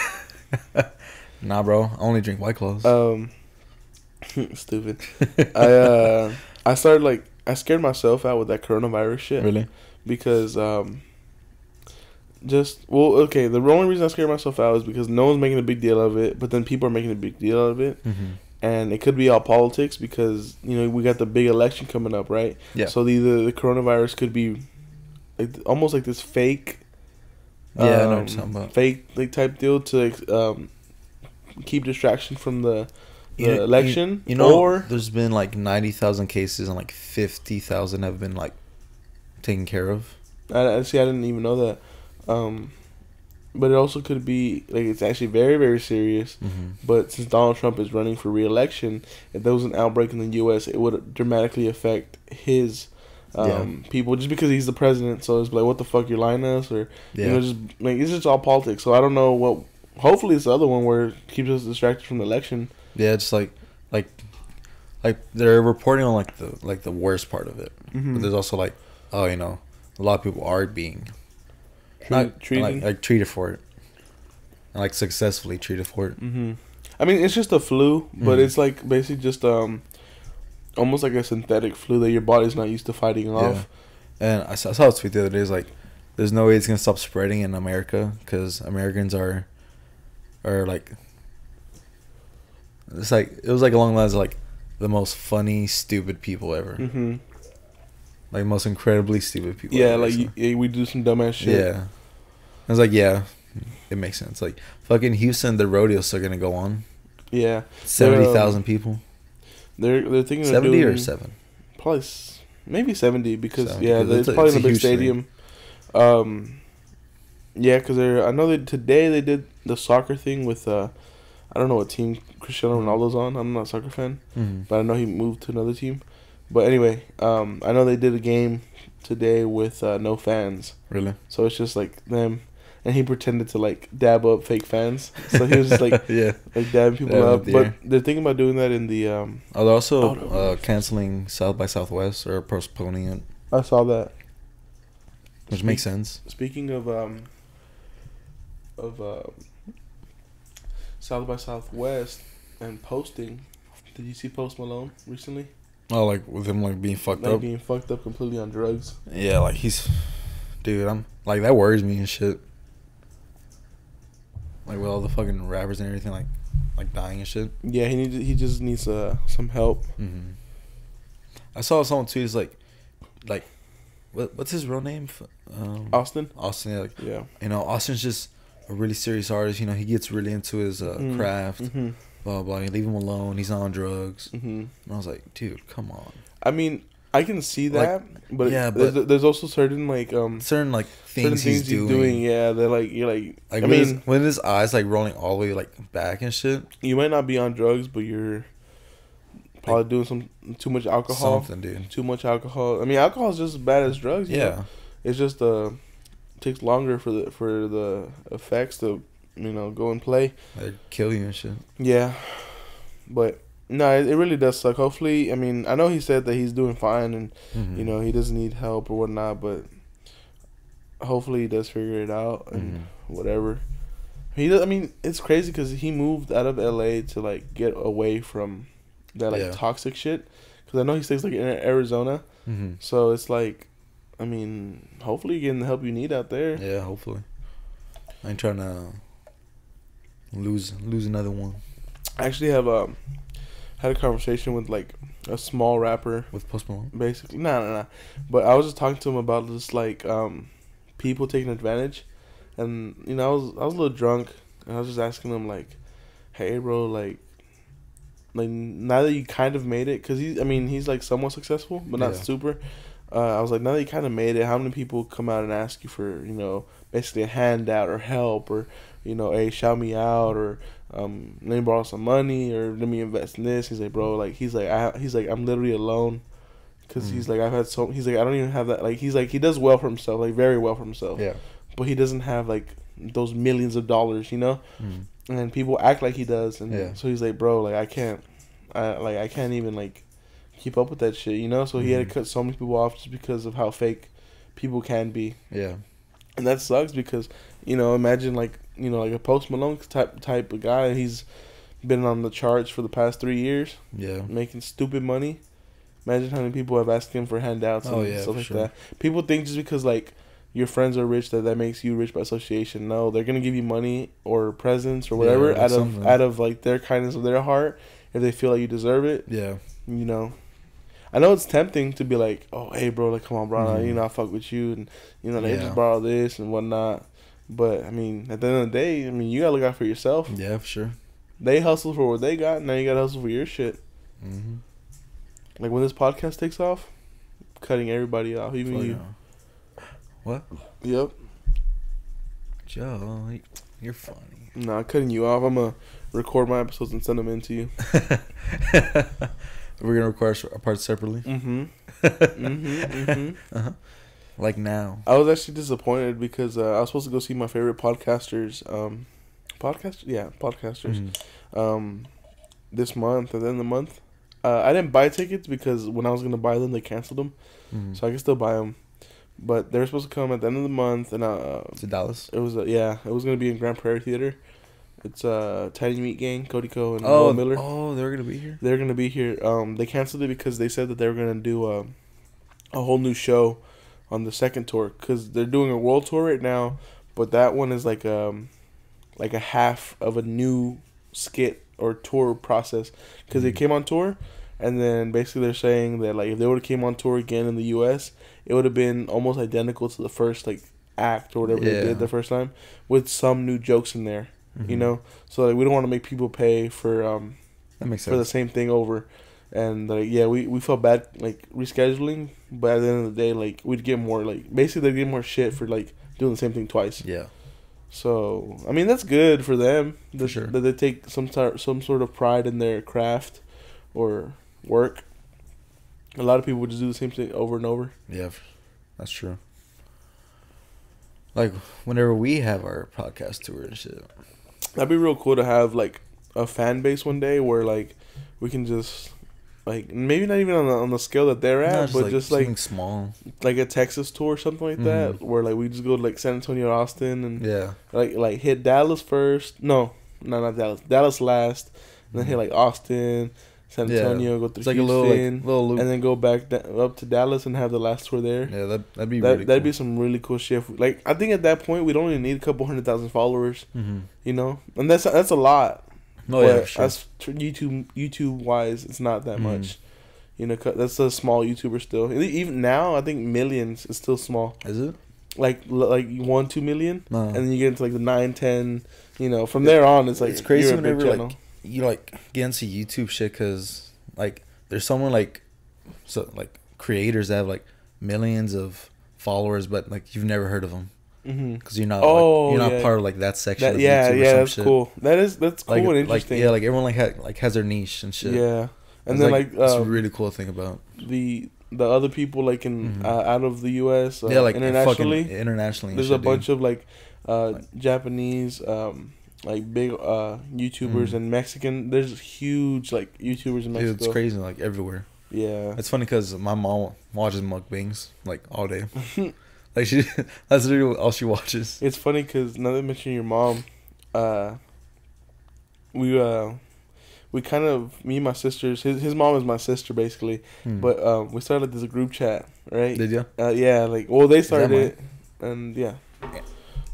B: Nah, bro. I only drink White Claws.
A: Um, stupid. I uh, I started like I scared myself out with that coronavirus shit
B: really?
A: because um, just well, okay. The only reason I scared myself out is because no one's making a big deal of it, but then people are making a big deal out of it,
B: Mm-hmm.
A: and it could be all politics because you know we got the big election coming up, right?
B: Yeah.
A: So the the, the coronavirus could be like almost like this fake.
B: Yeah, I know what
A: um,
B: about.
A: Fake like type deal to um, keep distraction from the the
B: You
A: election,
B: You know,
A: or
B: there's been like ninety thousand cases and like fifty thousand have been like taken care of.
A: I, I see. I didn't even know that. Um, but it also could be like it's actually very very serious.
B: Mm-hmm.
A: But since Donald Trump is running for re-election, if there was an outbreak in the U.S., it would dramatically affect his um, people just because he's the president. So it's like, what the fuck, you're lying to us, or
B: Yeah.
A: you know, just like it's just all politics. So I don't know what. Hopefully, it's the other one where it keeps us distracted from the election.
B: yeah, it's like like like they're reporting on like the like the worst part of it.
A: Mhm.
B: But there's also like oh you know a lot of people are being not
A: treated.
B: like, like treated for it and like successfully treated for it.
A: hmm I mean, it's just a flu, but
B: Mhm.
A: it's like basically just um, almost like a synthetic flu that your body's not used to fighting off.
B: And I saw, I saw a tweet the other day. Is like, there's no way it's gonna stop spreading in America because Americans are, are like, it's like it was like along the lines of like the most funny, stupid people ever,
A: hmm
B: like most incredibly stupid people.
A: Yeah,
B: ever,
A: like
B: so-
A: yeah, we do some dumbass shit.
B: yeah. I was like, yeah, it makes sense. Like fucking Houston, the rodeo's still gonna go on.
A: yeah.
B: Seventy thousand people,
A: They're they're thinking of
B: seventy or seven.
A: probably maybe seventy because
B: 70,
A: yeah, it's,
B: it's
A: probably in
B: a
A: big
B: huge thing.
A: stadium. Um, yeah, because they're I know that today they did the soccer thing with uh, I don't know what team Cristiano Ronaldo's on. I'm not a soccer fan.
B: Mm-hmm.
A: but I know he moved to another team. But anyway, um, I know they did a game today with uh, no fans,
B: Really?
A: so it's just like them. And he pretended to like dab up fake fans. So he was just like
B: yeah.
A: like dabbing people up.
B: the
A: But
B: air.
A: they're thinking about doing that in the. um
B: Oh, they're also uh, canceling South by Southwest or postponing it,
A: I saw that.
B: which makes sense.
A: Speaking of um of um South by Southwest and posting, did you see Post Malone recently?
B: Oh, like with him like being fucked
A: Like
B: up.
A: being fucked up completely on drugs.
B: Yeah, like he's, dude. I'm like that worries me and shit. Like with all the fucking rappers and everything, like, like dying and shit.
A: Yeah, he needs he just needs uh some help.
B: Mm-hmm. I saw someone too. Is like, like, what what's his real name? Um,
A: Austin.
B: Austin. Yeah, like,
A: Yeah.
B: you know, Austin's just a really serious artist. You know, he gets really into his uh,
A: Mm.
B: craft.
A: Mm-hmm.
B: Blah blah. You leave him alone. He's not on drugs.
A: Mm-hmm.
B: And I was like, dude, come on.
A: I mean, I can see
B: Like,
A: that, but
B: yeah,
A: there's,
B: but-
A: there's also certain like um
B: Certain like
A: certain
B: things,
A: things
B: he's, doing.
A: Yeah, they're like you're like.
B: Like
A: I mean,
B: his, with his eyes like rolling all the way like back and shit.
A: you might not be on drugs, but you're probably doing some too much alcohol.
B: Something, dude.
A: Too much alcohol. I mean, alcohol is just as bad as drugs. you know?
B: Yeah.
A: It's just uh takes longer for the for the effects to you know go and play.
B: They kill you and shit.
A: Yeah, but no, it, really does suck. Hopefully, I mean, I know he said that he's doing fine and
B: Mhm.
A: you know he doesn't need help or whatnot, but hopefully he does figure it out and
B: Mhm.
A: whatever. He, does, I mean, it's crazy because he moved out of L.A. to like get away from that like
B: Yeah.
A: toxic shit. Because I know he stays like in Arizona,
B: Mhm.
A: so it's like, I mean, hopefully you're getting the help you need out there.
B: Yeah, hopefully. I ain't trying to lose lose another one
A: I actually have um had a conversation with like a small rapper.
B: With Post Malone.
A: basically no no no but i was just talking to him about just like um people taking advantage. And you know i was i was a little drunk. And i was just asking him like hey bro like like now that you kind of made it because he's i mean he's like somewhat successful but not
B: Yeah.
A: super. Uh, i was like now that you kind of made it how many people come out and ask you for you know basically a handout or help or you know hey shout me out or um, let me borrow some money or let me invest in this. He's like, bro, like he's like, I, he's like, I'm literally alone, because
B: Mm.
A: he's like, I've had so, he's like, I don't even have that. Like he's like, he does well for himself, like very well for himself,
B: Yeah.
A: but he doesn't have like those millions of dollars, you know.
B: Mm.
A: And people act like he does, and
B: Yeah.
A: so he's like, bro, like I can't, I like I can't even like keep up with that shit, you know. So he had
B: Mhm.
A: to cut so many people off just because of how fake people can be
B: Yeah.
A: and that sucks because you know imagine like you know like a Post Malone type type of guy. He's been on the charts for the past three years,
B: Yeah.
A: making stupid money. Imagine how many people have asked him for handouts and
B: Oh, yeah,
A: stuff like
B: sure.
A: that. People think just because like your friends are rich that that makes you rich by association. No, they're gonna give you money or presents or whatever
B: like
A: out of
B: something.
A: out of like their kindness of their heart if they feel like you deserve it.
B: Yeah.
A: You know. I know it's tempting to be like, oh, hey, bro, like, come on, bro,
B: Mhm.
A: you know, I fuck with you, and you know, they
B: Yeah.
A: just borrow this and whatnot. But I mean, at the end of the day, I mean, you gotta look out for yourself.
B: Yeah, for sure.
A: They hustle for what they got. Now you gotta hustle for your shit.
B: Mm-hmm.
A: Like when this podcast takes off, cutting everybody off, even you.
B: What?
A: Yep.
B: Joe, you're funny.
A: Nah, cutting you off. I'm gonna record my episodes and send them in to you.
B: We're gonna record our parts separately.
A: Mm-hmm. mm-hmm. Mm-hmm.
B: Uh-huh. Like now.
A: I was actually disappointed because uh, I was supposed to go see my favorite podcasters. Um, podcast, yeah, podcasters.
B: Mhm.
A: um, this month at the end of the month. Uh, I didn't buy tickets because when I was gonna buy them, they canceled them,
B: Mhm.
A: so I can still buy them. But they were supposed to come at the end of the month, and uh,
B: to Dallas.
A: it was uh, yeah, it was gonna be in Grand Prairie Theater. It's uh Tiny Meat Gang, Cody Ko, and
B: Oh,
A: Noel Miller.
B: oh, they're gonna be here.
A: They're gonna be here. Um, they canceled it because they said that they were gonna do a, a whole new show on the second tour because they're doing a world tour right now, but that one is like um, like a half of a new skit or tour process because they
B: Mhm.
A: came on tour, and then basically they're saying that like if they would have came on tour again in the U.S., it would have been almost identical to the first like act or whatever they did the first time with some new jokes in there. You
B: Mhm.
A: know, so like we don't want to make people pay for um
B: that makes
A: for the same thing over. And like yeah, we, we felt bad like rescheduling, but at the end of the day, like we'd get more like basically they get more shit for like doing the same thing twice.
B: Yeah.
A: So I mean that's good for them.
B: For
A: That,
B: sure.
A: that they take some sort some sort of pride in their craft or work. A lot of people would just do the same thing over and over.
B: Yeah, that's true. Like whenever we have our podcast tour and shit.
A: That'd be real cool to have like a fan base one day where like we can just like maybe not even on the on the scale that they're at,
B: No,
A: but just like
B: small.
A: like a Texas tour or something like that, where like we just go to like San Antonio, Austin, and
B: Yeah.
A: like like hit Dallas first. No, no, not Dallas. Dallas last, and then hit like Austin, San
B: Yeah.
A: Antonio, go through
B: It's like a little like little loop.
A: and then go back da- up to Dallas and have the last tour there.
B: yeah, that that'd be
A: that
B: really
A: that'd
B: cool.
A: be some really cool shit. We- Like I think at that point we'd only need a couple hundred thousand followers,
B: mm-hmm.
A: you know, and that's that's a lot.
B: Oh yeah, sure.
A: as YouTube YouTube wise, it's not that
B: Mhm.
A: much. You know, that's a small YouTuber still. Even now, I think millions is still small.
B: Is it?
A: Like like one two million,
B: No.
A: and then you get into like the nine ten. You know, from there on, it's like
B: It's crazy whenever, like, you like get into YouTube shit because like there's someone like so like creators that have like millions of followers, but like you've never heard of them
A: hmm
B: because you're not
A: Oh,
B: like, you're not
A: yeah.
B: part of like that section.
A: That,
B: of
A: yeah,
B: YouTube or
A: yeah,
B: some
A: that's
B: shit.
A: cool. That is that's cool
B: Like,
A: and
B: like
A: interesting.
B: yeah, like everyone like ha- like has their niche and shit.
A: yeah, and
B: It's
A: then like,
B: it's
A: a
B: really cool thing about.
A: the the other people like in
B: Mhm.
A: uh, out of the U.S. Uh,
B: yeah, like
A: internationally,
B: internationally.
A: there's
B: shit,
A: a bunch
B: dude.
A: of like uh
B: Like-
A: Japanese um like big uh YouTubers
B: Mhm.
A: and Mexican. There's huge like YouTubers in
B: Dude,
A: Mexico.
B: it's crazy like everywhere.
A: Yeah.
B: It's funny because my mom watches mukbangs like all day. like she, that's literally all she watches.
A: It's funny because now that you mention your mom, uh, we uh, we kind of me and my sisters. His his mom is my sister basically,
B: Hmm.
A: but um, we started this group chat, right?
B: did you?
A: Uh, yeah, like well, they started it, and yeah,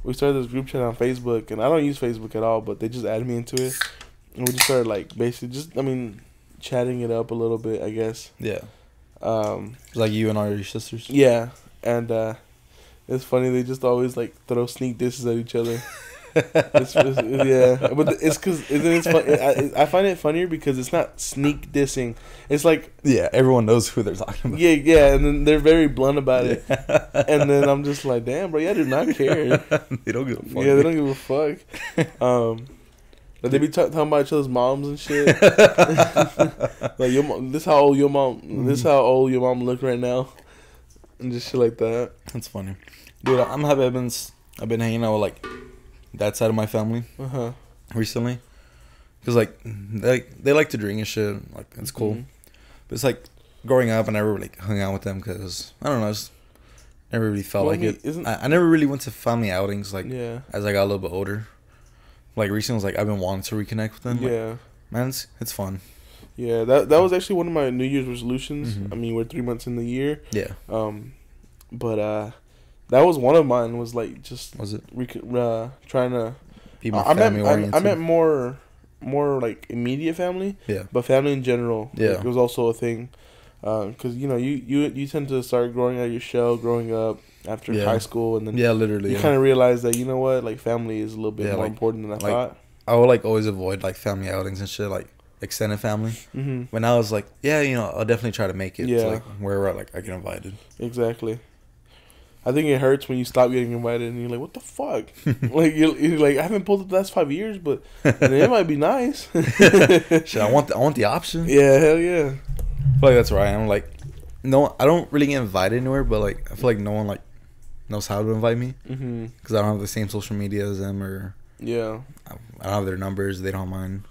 A: we started this group chat on Facebook, and I don't use Facebook at all, but they just added me into it, and we just started like basically just I mean, chatting it up a little bit, I guess.
B: Yeah.
A: Um,
B: like you and all your sisters.
A: yeah, and uh, it's funny they just always like throw sneak disses at each other. it's, it's, yeah, but it's because it's fun. I, I find it funnier because it's not sneak dissing. It's like
B: Yeah, everyone knows who they're talking about.
A: yeah, yeah, and then they're very blunt about it. And then I'm just like, damn, bro, yeah, I do not care.
B: they don't give a fuck.
A: Yeah, they don't give a fuck. Um, but they be ta- talking about each other's moms and shit. like your mom, this how old your mom, this how old your mom look right now, and just shit like that.
B: That's funny, dude. I'm happy I've been I've been hanging out with like that side of my family
A: Uh huh.
B: recently, cause like they like, they like to drink and shit. Like it's cool,
A: Mhm.
B: but it's like growing up, I never like hung out with them because I don't know, I just never really felt
A: Well,
B: like it.
A: isn't-
B: I, I never really went to family outings like
A: yeah,
B: as I got a little bit older. Like recently, was like I've been wanting to reconnect with them. Like,
A: yeah,
B: man, it's, it's fun.
A: yeah. That that was actually one of my New Year's resolutions.
B: Mhm.
A: I mean, we're three months in the year.
B: Yeah,
A: Um, but uh, that was one of mine. Was like just
B: was it?
A: rec- uh, trying to.
B: Be more
A: I I meant I. I meant more, more like immediate family.
B: yeah,
A: but family in general
B: Yeah.
A: like, was also a thing because you know you, you you tend to start growing out of your shell growing up after
B: Yeah.
A: high school and then
B: yeah, literally.
A: you
B: yeah.
A: kind of realize that you know what like family is a little bit
B: Yeah,
A: more
B: like-
A: important than i
B: like-
A: thought
B: I would like always avoid like family outings and shit, like extended family.
A: hmm
B: When I was like, yeah, you know, I'll definitely try to make it.
A: Yeah.
B: to, like wherever like I get invited.
A: exactly i think it hurts when you stop getting invited and you're like what the fuck like you're, you're like i haven't pulled it the last five years but it might be nice
B: Shit, I want the, I want the option.
A: yeah hell yeah
B: I feel like that's right. I'm like, no, I don't really get invited anywhere, but like I feel like no one like knows how to invite me
A: mm-hmm.
B: because I don't have the same social media as them or
A: yeah
B: I I don't have their numbers. They don't have mine.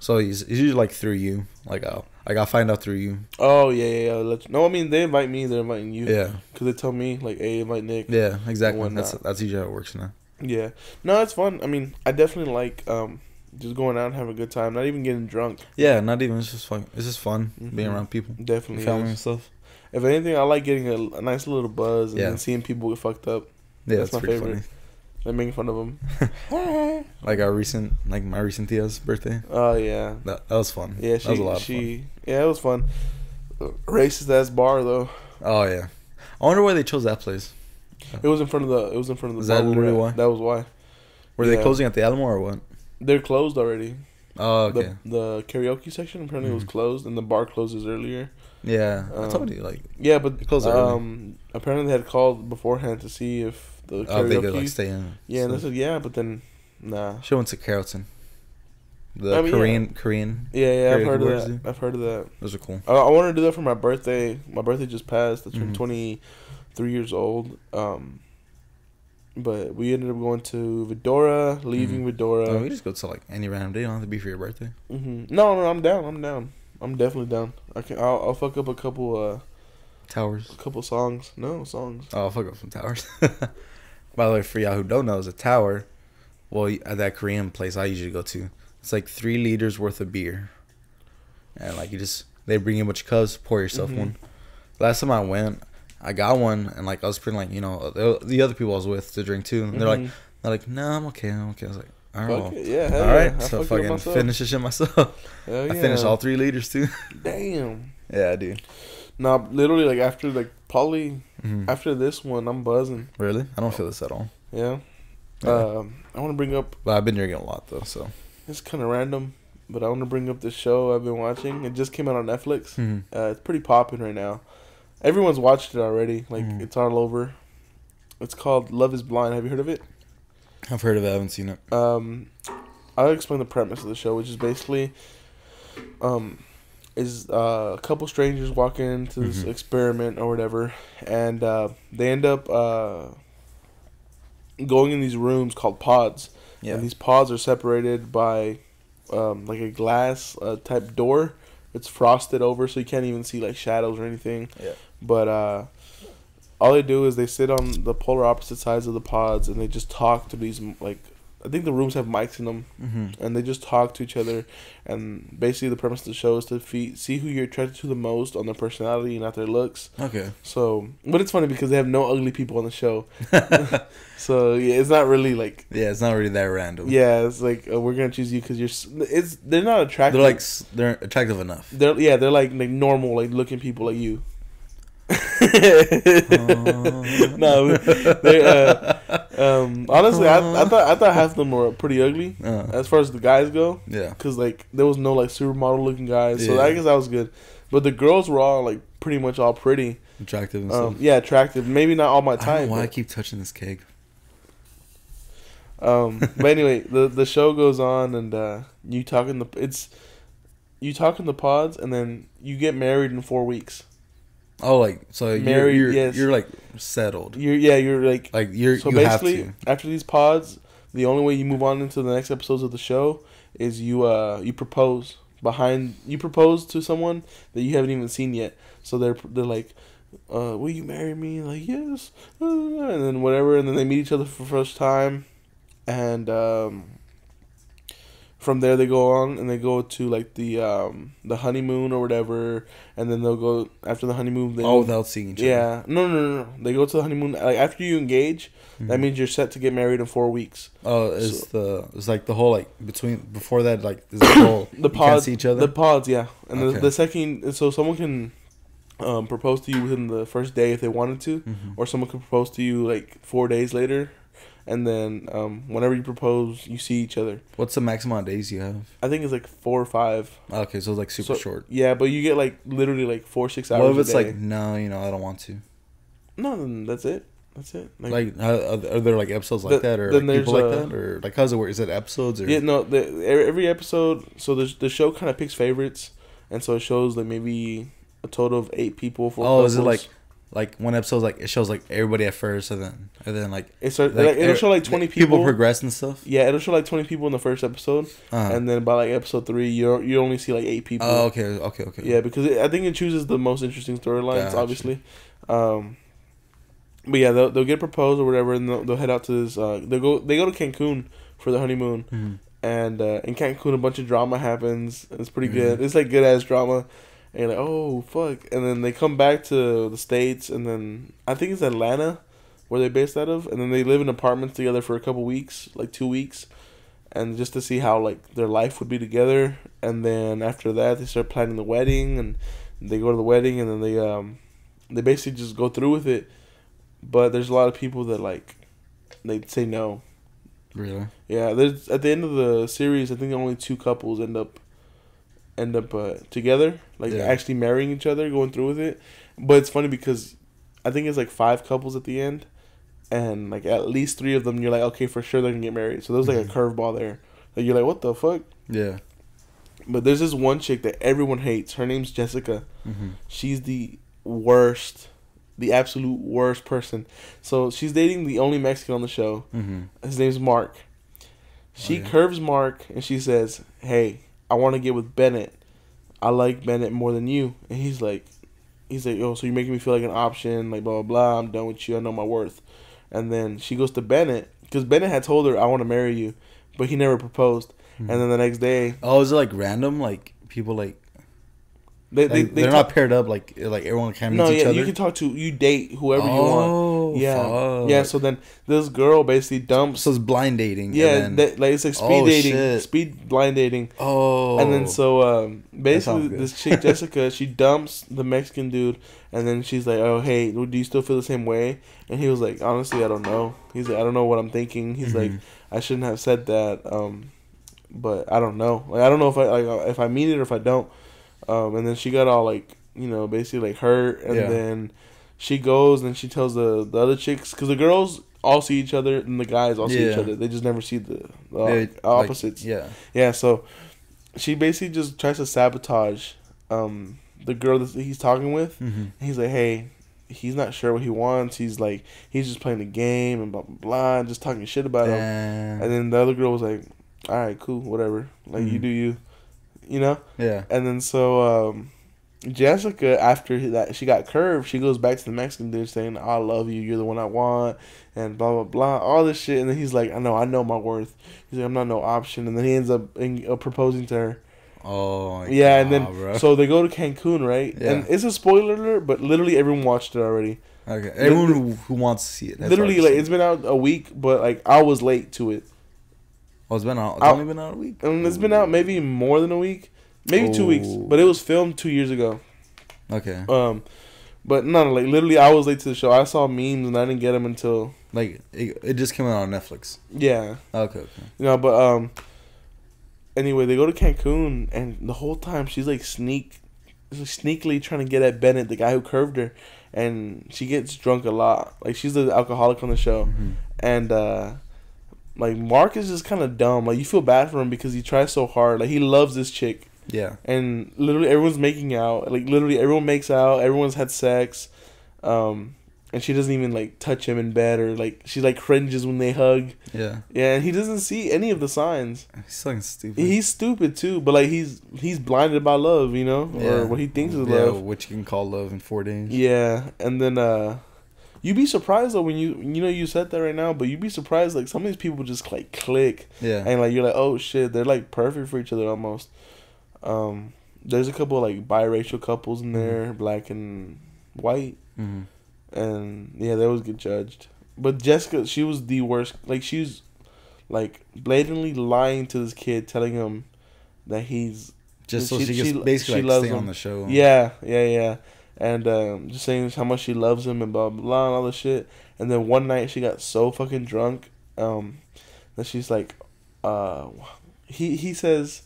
B: So it's usually like through you. Like I'll like I'll find out through you.
A: oh yeah yeah, yeah. No i mean they invite me they're inviting you
B: Yeah,
A: because they tell me like hey invite nick
B: yeah, exactly. That's that's usually how it works now.
A: Yeah. No, it's fun. I mean, I definitely like um just going out and having a good time, not even getting drunk.
B: Yeah, not even. It's just fun. It's just fun being
A: Mhm.
B: around people,
A: Definitely.
B: family and stuff.
A: If anything, I like getting a, a nice little buzz and
B: Yeah.
A: then seeing people get fucked up.
B: Yeah,
A: That's
B: that's,
A: my favorite. Making fun of them.
B: funny. Like our recent, like my recent Tia's birthday.
A: Oh yeah.
B: That that was fun.
A: Yeah,
B: that was
A: she
B: a lot of
A: she yeah, it was fun. Racist ass bar though.
B: Oh yeah, I wonder why they chose that place.
A: It was in front of the it was in front of the
B: Is that literally why?
A: That was why.
B: Were
A: Yeah.
B: they closing at the Alamo or what?
A: They're closed already.
B: Oh okay.
A: The the karaoke section apparently was
B: Mhm.
A: closed and the bar closes earlier.
B: yeah, I
A: um,
B: told you like
A: Yeah, but
B: closed early.
A: um apparently they had called beforehand to see if the
B: oh they
A: karaoke
B: could like stay in.
A: Yeah, and
B: So-
A: I said yeah, but then nah.
B: She went to Carrollton. The
A: I mean, yeah.
B: Korean Korean.
A: Yeah, yeah, I've heard of that. I've heard of that.
B: Those are cool.
A: I, I want to do that for my birthday. My birthday just passed. I turned
B: Mhm.
A: twenty three years old. Um, but we ended up going to Vidora, leaving
B: Oh,
A: Vidora.
B: we just go to like any random day. Don't have to be for your birthday.
A: Mm-hmm. No, no, I'm down. I'm down. I'm definitely down. I can. I'll, I'll fuck up a couple. Uh,
B: Towers.
A: a couple songs. No songs.
B: Oh, I'll fuck up some towers. By the way, for y'all who don't know, is a tower. Well, at that Korean place I usually go to, it's like three liters worth of beer, and like you just they bring you a bunch of cups, pour yourself
A: Mhm.
B: one. Last time I went, I got one, and like I was pretty like you know the, the other people I was with to drink too, and they're like they're like no, I'm okay, I'm okay. I was like all right, well,
A: yeah,
B: all
A: yeah.
B: right.
A: I
B: So
A: fucked it up
B: fucking
A: myself.
B: finish this shit myself.
A: Hell yeah.
B: I finished all three liters too.
A: Damn.
B: yeah, dude.
A: Nah, literally, like after like probably
B: Mhm.
A: after this one, I'm buzzing.
B: Really? I don't feel this at all.
A: Yeah.
B: Yeah.
A: Um, I want to bring up.
B: But I've been drinking a lot though, so.
A: It's kind of random, but I want to bring up this show I've been watching. It just came out on Netflix.
B: Mhm.
A: Uh, it's pretty popping right now. Everyone's watched it already. Like
B: Mhm.
A: it's all over. It's called Love Is Blind. Have you heard of it?
B: I've heard of it. I haven't seen it.
A: Um, I'll explain the premise of the show, which is basically, um, is uh, a couple strangers walk into this
B: Mhm.
A: experiment or whatever, and uh, they end up uh, going in these rooms called pods,
B: Yeah.
A: and these pods are separated by um, like a glass uh, type door. It's frosted over, so you can't even see like shadows or anything.
B: Yeah.
A: But uh, all they do is they sit on the polar opposite sides of the pods and they just talk to these like I think the rooms have mics in them
B: Mm-hmm.
A: and they just talk to each other and basically the premise of the show is to fe- see who you're attracted to the most on their personality not their looks.
B: Okay.
A: So, but it's funny because they have no ugly people on the show. So yeah, it's not really like
B: Yeah, it's not really that random.
A: yeah, it's like uh, we're gonna choose you because you're. It's they're not attractive.
B: They're like they're attractive enough.
A: they're yeah they're like like normal like looking people like you. no, they uh, um honestly I, I thought I thought half of them were pretty ugly
B: Uh,
A: as far as the guys go
B: yeah.
A: because like there was no like supermodel looking guys so
B: Yeah.
A: I guess that was good, but the girls were all like pretty much all pretty.
B: Attractive and
A: Um,
B: stuff.
A: yeah, attractive. Maybe not all my
B: I
A: time.
B: know why I keep touching this cake.
A: Um, but anyway, the the show goes on, and uh, you talk in the it's you talk in the pods, and then you get married in four weeks.
B: Oh, like so
A: Married,
B: you're you're,
A: yes.
B: you're like settled.
A: You're yeah, you're like
B: Like you're
A: so
B: you
A: basically after these pods, the only way you move on into the next episodes of the show is you uh you propose behind you propose to someone that you haven't even seen yet. So they're they're like. Uh, will you marry me? Like yes, and then whatever, and then they meet each other for the first time, and um, from there they go on and they go to like the um the honeymoon or whatever, and then they'll go after the honeymoon. They
B: Oh, without seeing each other.
A: yeah, no, no, no, no. They go to the honeymoon like after you engage.
B: other.
A: That means you're set to get married in four weeks.
B: Oh, is the it's like the whole like between before that like is the whole
A: The pods,
B: see each other.
A: the pods, yeah. And
B: Okay.
A: the, the second, so someone can um, propose to you within the first day if they wanted to,
B: Mhm.
A: or someone could propose to you like four days later, and then um, whenever you propose, you see each other.
B: What's the maximum days you have?
A: I think it's like four or five.
B: Okay, so it's like super
A: So-
B: short.
A: Yeah, but you get like literally like four six hours.
B: What if it's like no, you know, I don't want to.
A: no? Then that's it. That's it.
B: Like, how, are are there like episodes like
A: The-
B: that, or
A: then
B: like, people like
A: uh,
B: that, or like how's it work? Is it episodes or?
A: Yeah, no. The every episode, so the the show kind of picks favorites, and so it shows like maybe a total of eight people. For
B: Oh, is it like like one episode like it shows like everybody at first, and then and then like,
A: It's like,
B: like,
A: it'll show like twenty people.
B: progress and stuff.
A: yeah, it'll show like twenty people in the first episode,
B: Uh-huh.
A: and then by like episode three, you you only see like eight people.
B: oh, okay, okay, okay.
A: Yeah, because it, I think it chooses the most interesting storylines,
B: Gotcha.
A: obviously. Um, but yeah, they'll, they'll get proposed or whatever, and they'll, they'll head out to this. Uh, they go they go to Cancun for the honeymoon,
B: Mhm.
A: and uh, in Cancun a bunch of drama happens. It's pretty
B: Mhm.
A: good. It's like good ass drama. And you're like, oh fuck! And then they come back to the states, and then I think it's Atlanta, where they're based out of, and then they live in apartments together for a couple weeks, like two weeks, and just to see how like their life would be together. And then after that, they start planning the wedding, and they go to the wedding, and then they um, they basically just go through with it. But there's a lot of people that like, they say no.
B: Really?
A: Yeah, there's at the end of the series, I think only two couples end up end up uh, together, like
B: Yeah.
A: actually marrying each other, going through with it. But it's funny because I think it's like five couples at the end, and like at least three of them, you're like, okay, for sure they're gonna get married. So there's like a curveball there. Like you're like, what the fuck?
B: Yeah.
A: But there's this one chick that everyone hates. Her name's Jessica.
B: Mm-hmm.
A: She's the worst the absolute worst person. So she's dating the only Mexican on the show.
B: Mm-hmm.
A: His name's Mark. She
B: Oh, yeah.
A: curves Mark and she says, "Hey, I want to get with Bennett. I like Bennett more than you." And he's like, he's like, "Oh, so you're making me feel like an option? Like blah blah blah. I'm done with you. I know my worth." And then she goes to Bennett because Bennett had told her, "I want to marry you," but he never proposed.
B: Mhm.
A: And then the next day,
B: Oh, is it like random? Like people like,
A: they
B: like
A: they,
B: they,
A: they
B: are
A: talk-
B: not paired up. Like like everyone can meet
A: No,
B: each
A: yeah, you can talk to you date whoever you want.
B: oh,
A: Yeah,
B: fuck.
A: yeah. So then this girl basically dumps.
B: so it's blind dating.
A: yeah,
B: and then,
A: that, like it's like speed
B: Oh,
A: dating,
B: shit.
A: speed blind dating.
B: oh,
A: And then so um, basically this chick Jessica she dumps the Mexican dude and then she's like, "Oh hey, do you still feel the same way?" And he was like, "Honestly, I don't know." He's like, "I don't know what I'm thinking." He's like,
B: Mhm.
A: "I shouldn't have said that." Um, but I don't know. Like I don't know if I like if I mean it or if I don't. Um, and then she got all like you know basically like hurt and
B: Yeah.
A: then she goes and she tells the the other chicks because the girls all see each other and the guys all see each other. They just never see the, the
B: They- like,
A: opposites.
B: yeah,
A: Yeah, so she basically just tries to sabotage um, the girl that he's talking with.
B: mm-hmm.
A: And he's like, hey, he's not sure what he wants. He's like, he's just playing the game and blah blah blah, and just talking shit about him. And then the other girl was like, all right, cool, whatever. Like you
B: Mhm.
A: do you, you know.
B: yeah.
A: And then so um, Jessica, after that, she got curved. She goes back to the Mexican dude saying, "I love you. You're the one I want," and blah blah blah, all this shit. And then he's like, "I know, I know my worth." He's like, "I'm not no option." And then he ends up in, uh, proposing to her.
B: Oh,
A: yeah, and then
B: bro.
A: so they go to Cancun, right?
B: Yeah.
A: And it's a spoiler alert, but literally everyone watched it already.
B: okay, everyone who, who wants to see it,
A: literally, like it's been out a week, but like I was late to it.
B: Oh, it's been out. It's
A: I'll-
B: only been out a week.
A: And it's been out maybe more than a week, maybe two weeks,
B: Oh.
A: but it was filmed two years ago.
B: Okay,
A: Um, but no, like literally, I was late to the show. I saw memes and I didn't get them until
B: like it, it just came out on Netflix.
A: yeah,
B: Okay, okay.
A: you know. But um, anyway, they go to Cancun and the whole time she's like sneak, sneakily trying to get at Bennett, the guy who curved her, and she gets drunk a lot. Like she's the alcoholic on the show,
B: Mhm.
A: and uh. Like Mark is just kind of dumb. Like you feel bad for him because he tries so hard. Like he loves this chick,
B: Yeah,
A: and literally everyone's making out. Like literally everyone makes out. Everyone's had sex, um, and she doesn't even like touch him in bed or like she like cringes when they hug.
B: yeah.
A: Yeah, and he doesn't see any of the signs.
B: He's fucking stupid.
A: He's stupid too, but like he's he's blinded by love, you know,
B: Yeah.
A: or what he thinks is
B: yeah,
A: love.
B: which you can call love in four days.
A: Yeah, and then uh, you'd be surprised though when you you know you said that right now, but you'd be surprised like some of these people just like click.
B: Yeah,
A: and like you're like oh shit they're like perfect for each other almost. Um there's a couple like biracial couples in there black and white.
B: Hmm
A: and yeah they always get judged. But jessica she was the worst like she's like blatantly lying to this kid telling him that he's
B: just so
A: She-
B: she,
A: she-
B: basically
A: she
B: like
A: loves
B: stay
A: him.
B: on the show.
A: yeah yeah yeah and um, just saying how much she loves him and blah blah blah and all this shit. And then one night she got so fucking drunk um, that she's like uh, he he says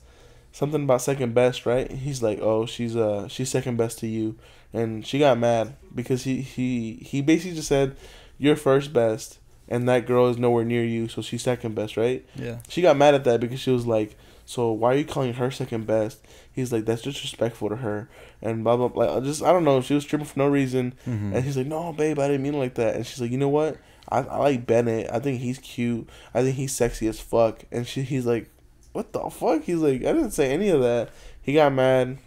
A: something about second best right? He's like oh she's uh she's second best to you. And she got mad because he he he basically just said you're first best and that girl is nowhere near you so she's second best right?
B: Yeah.
A: she got mad at that because she was like, "So why are you calling her second best?" He's like, "That's disrespectful to her," and blah blah blah. Just I don't know. She was tripping for no reason,
B: hmm
A: and he's like, "No, babe, I didn't mean it like that." And she's like, "You know what? I, I like Bennett. I think he's cute. I think he's sexy as fuck." And she he's like, "What the fuck?" He's like, "I didn't say any of that." He got mad,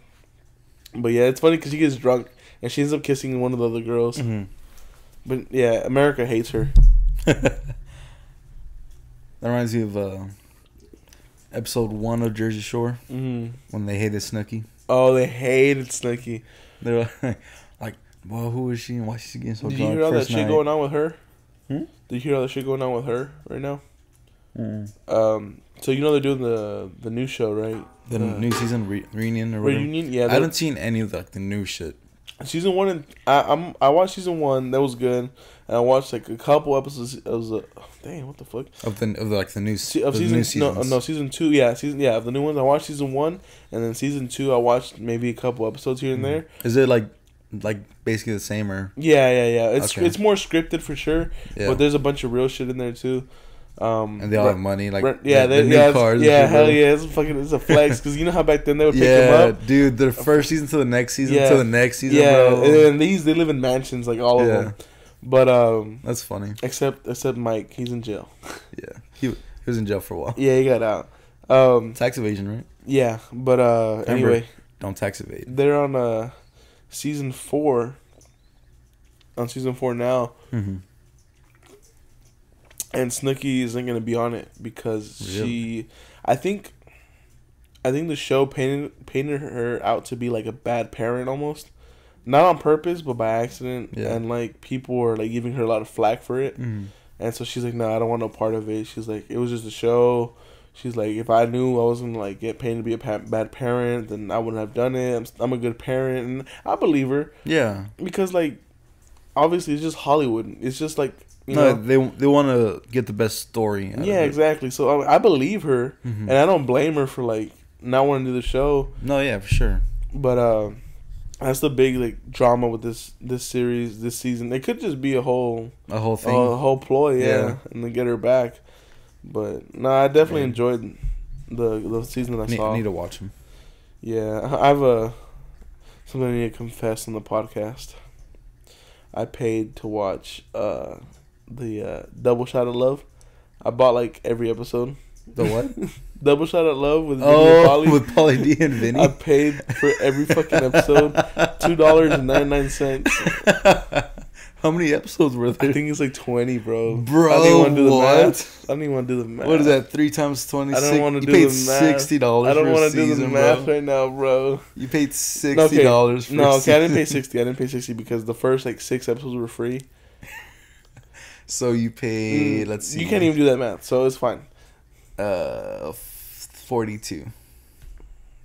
A: but yeah, it's funny because she gets drunk and she ends up kissing one of the other girls.
B: hmm
A: But yeah, America hates her.
B: that reminds me of uh, episode one of Jersey Shore
A: hmm
B: when they hated Snooki.
A: Oh, they hated Snooki.
B: They were like, like, well, who is she and why is she getting so
A: Did you hear all that
B: first
A: shit going on with her?
B: Hmm?
A: Did you hear all that shit going on with her right now?
B: Mm.
A: Um, so you know they're doing the the new show, right?
B: The
A: Uh,
B: new season re- reunion or whatever.
A: reunion. Yeah,
B: I haven't seen any of the, like the new shit.
A: season one. And I, I'm I watched season one. That was good. And I watched like a couple episodes. It was uh, damn what the fuck
B: Of the of the, like the new,
A: Se- of
B: the
A: season
B: new
A: no no season two. Yeah, season yeah of the new ones. I watched season one, and then season two I watched maybe a couple episodes here and
B: Mhm.
A: there.
B: Is it like like basically the same or
A: Yeah, yeah, yeah. It's
B: Okay.
A: it's more scripted for sure.
B: yeah?
A: But there's a bunch of real shit in there too. Um,
B: And they all
A: but-
B: have money, like
A: yeah,
B: the, the
A: yeah,
B: cars.
A: yeah, hell yeah, it's fucking it's a flex because you know how back then they would pick
B: Yeah,
A: them up.
B: dude, the first season to the next season
A: Yeah.
B: to the next season,
A: yeah,
B: bro.
A: and then these they live in mansions like all of them, but um,
B: That's funny.
A: except except Mike, he's in jail.
B: Yeah, he, he was in jail for a while.
A: Yeah, he got out. Um,
B: Tax evasion, right?
A: yeah, but uh,
B: Remember-
A: anyway,
B: Don't tax evade.
A: they're on uh season four. On season four now,
B: Mm-hmm.
A: and Snooki isn't gonna be on it because
B: Really?
A: she, I think, I think the show painted painted her out to be like a bad parent almost, not on purpose but by accident,
B: Yeah.
A: and like people were like giving her a lot of flack for it,
B: Mm-hmm.
A: and so she's like, no, I don't want no part of it. She's like, it was just a show. She's like, if I knew I was gonna like get paid to be a pa- bad parent, then I wouldn't have done it. I'm, I'm a good parent, and I believe her
B: Yeah.
A: because like, obviously it's just Hollywood. It's just like you
B: no,
A: know.
B: they they want to get the best story.
A: Yeah, exactly. So I, I believe her,
B: Mhm.
A: and I don't blame her for like not wanting to do the show.
B: No, yeah, for sure.
A: But uh, that's the big like drama with this this series this season. It could just be a whole
B: A whole thing, a
A: whole ploy, yeah,
B: Yeah.
A: and then get her back. But no, I definitely
B: Man.
A: enjoyed the the season that I saw.
B: need to watch them.
A: Yeah, I have a something I need to confess on the podcast. I paid to watch uh the uh, Double Shot of Love. I bought like every episode.
B: The what?
A: Double Shot of Love with Vinny and
B: oh,
A: Pauly.
B: with Pauly D and Vinny.
A: I paid for every fucking episode two dollars and ninety nine cents.
B: How many episodes were there?
A: I think it's like twenty, bro.
B: Bro,
A: I don't even want to do the math. I don't even want to do the math.
B: What is that? Three times twenty.
A: I don't wanna do
B: paid
A: the math.
B: sixty dollars.
A: I don't
B: want
A: want
B: to
A: to do the math
B: bro.
A: right now, bro.
B: You paid sixty dollars. for
A: No,
B: a
A: okay, I didn't pay sixty. I didn't pay sixty because the first like six episodes were free.
B: So you paid.
A: Mm,
B: let's see.
A: You can't even do that math, so it's fine.
B: Uh, forty-two.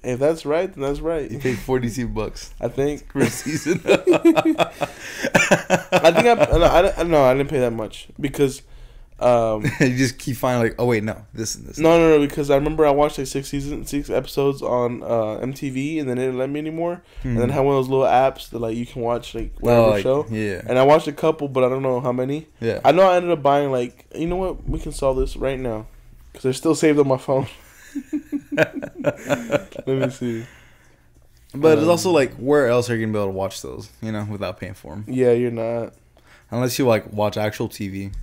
A: If that's right, then that's right.
B: You paid forty-two bucks
A: I think.
B: for a season.
A: I think I no, I, no, I didn't pay that much because, um,
B: you just keep finding like, oh wait, no, this and this.
A: no, no, no, because I remember I watched like six season, six episodes on uh, MTV, and then it didn't let me anymore. And then
B: Mhm.
A: had one of those little apps that like you can watch like whatever
B: Oh, like,
A: show.
B: Yeah.
A: And I watched a couple, but I don't know how many.
B: Yeah.
A: I know I ended up buying like you know what we can solve this right now because they're still saved on my phone. Let me see.
B: But it's
A: Um,
B: also like, where else are you gonna be able to watch those? You know, without paying for them,
A: Yeah, you're not.
B: unless you like watch actual TV.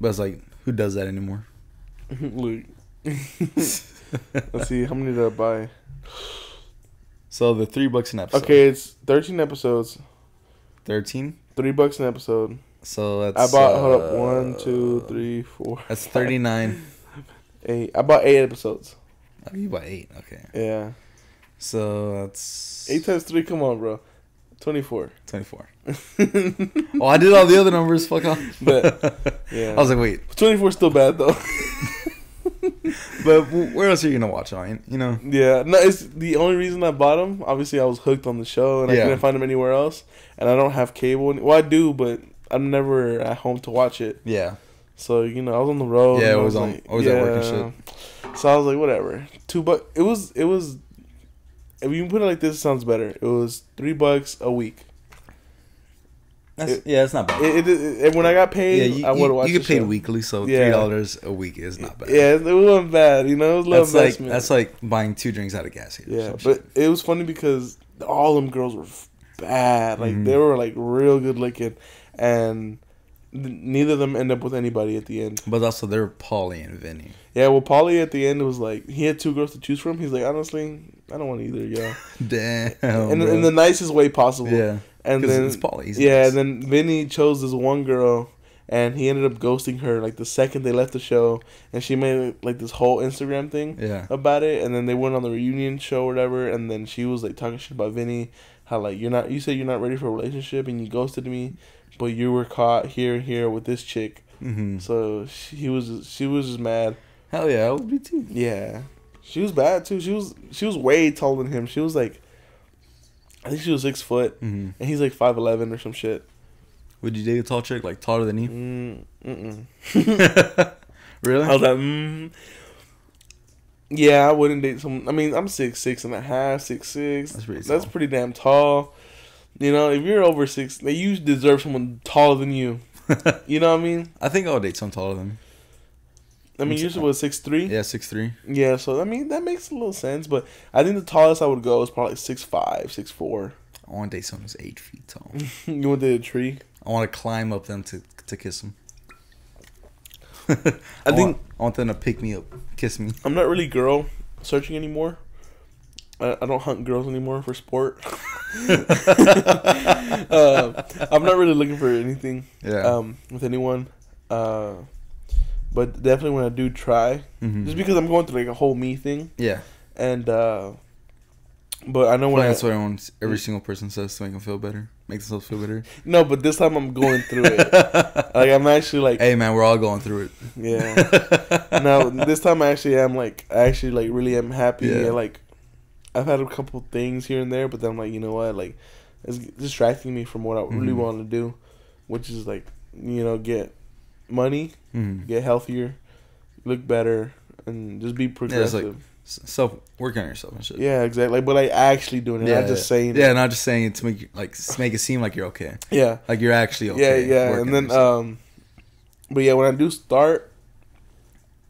B: But it's like, who does that anymore?
A: Look. Let's see how many did I buy.
B: So the three bucks an episode.
A: Okay, it's 13 episodes,
B: Thirteen.
A: three bucks an episode.
B: So
A: I
B: that's.
A: bought hold up
B: uh,
A: one, two, three, four.
B: That's thirty-nine.
A: Eight. I bought eight episodes.
B: Oh, you bought eight. Okay.
A: Yeah,
B: So that's
A: eight times three. Come on, bro. Twenty-four.
B: twenty-four. Oh, I did all the other numbers. Fuck off.
A: But- yeah.
B: I was like, wait,
A: Twenty-four still bad though.
B: but where else are you gonna watch it on? You know.
A: Yeah, no, it's the only reason I bought them. Obviously, I was hooked on the show, and I couldn't find them anywhere else. And I don't have cable. Well, I do, but I'm never at home to watch it.
B: Yeah.
A: So you know, I was on the road.
B: Yeah,
A: and I was
B: on- always at work and
A: shit. So I was like, whatever. Two bucks. It was. It was. If you put it like this, it sounds better. It was three bucks a week.
B: That's,
A: It-
B: yeah, it's not bad.
A: It, it, it- when I got paid,
B: yeah, you,
A: I would
B: you,
A: have
B: you
A: the
B: get paid
A: show.
B: weekly, so
A: Yeah.
B: three dollars a week is not bad.
A: Yeah, it wasn't bad. You know, it was a little
B: that's like
A: investment.
B: that's like buying two drinks out of gas station. or
A: Yeah, but it was funny because all them girls were bad. Like
B: Mhm.
A: they were like real good looking, and th- neither of them end up with anybody at the end.
B: but also they're Pauly and Vinny.
A: Yeah, well, Pauly at the end was like he had two girls to choose from. He's like, honestly, I don't want either, yeah,
B: Damn,
A: in,
B: bro.
A: in the nicest way possible.
B: yeah,
A: and then
B: it's Pauly.
A: yeah,
B: nice.
A: and then Vinny chose this one girl, and he ended up ghosting her like the second they left the show, and she made like this whole Instagram thing
B: yeah,
A: about it, and then they went on the reunion show or whatever, and then she was like talking shit about Vinny, how like you're not, you said you're not ready for a relationship, and you ghosted me, but you were caught here and here with this chick,
B: hmm
A: so she, he was, she was just mad.
B: hell yeah, I would be too.
A: Yeah, she was bad too. She was, she was way taller than him. She was like, I think she was six foot,
B: hmm
A: and he's like five eleven or some shit.
B: Would you date a tall chick like taller than you?
A: Mm, mm-mm.
B: really?
A: I was like, mm. Yeah, I wouldn't date someone. I mean, I'm six six and a half, six six.
B: That's pretty
A: That's
B: tall.
A: pretty damn tall. You know, if you're over six, like, you deserve someone taller than you. You know what I mean?
B: I think I would date someone taller than me.
A: I mean, usually was six three.
B: Yeah, six three.
A: Yeah, so I mean that makes a little sense, but I think the tallest I would go is probably six five, six four.
B: I want to date someone who's eight feet tall.
A: you want to date a tree.
B: I want to climb up them to to kiss them.
A: I think
B: I want them to pick me up, kiss me.
A: I'm not really girl searching anymore. I, I don't hunt girls anymore for sport. uh, I'm not really looking for anything
B: Yeah.
A: um, with anyone. Uh, but definitely when I do try,
B: Mhm.
A: just because I'm going through like a whole me thing,
B: Yeah.
A: and uh, but I know
B: Well,
A: when I
B: that's what everyone, every single person says to make them feel better, make themselves feel better.
A: no, but this time I'm going through it. like I'm actually like
B: hey man, we're all going through it.
A: yeah. no, this time I actually am like I actually like really am happy.
B: Yeah.
A: And, like I've had a couple things here and there, but then I'm like, you know what, like it's distracting me from what I really
B: Mhm.
A: want to do, which is like you know get money,
B: Mhm.
A: get healthier, look better, and just be progressive.
B: s- self working on yourself and shit.
A: Yeah, exactly. But like actually doing it, not just saying.
B: Yeah,
A: it.
B: not just saying it to make like make it seem like you're okay,
A: yeah,
B: like you're actually okay.
A: yeah, yeah. And then, um, but yeah, when I do start,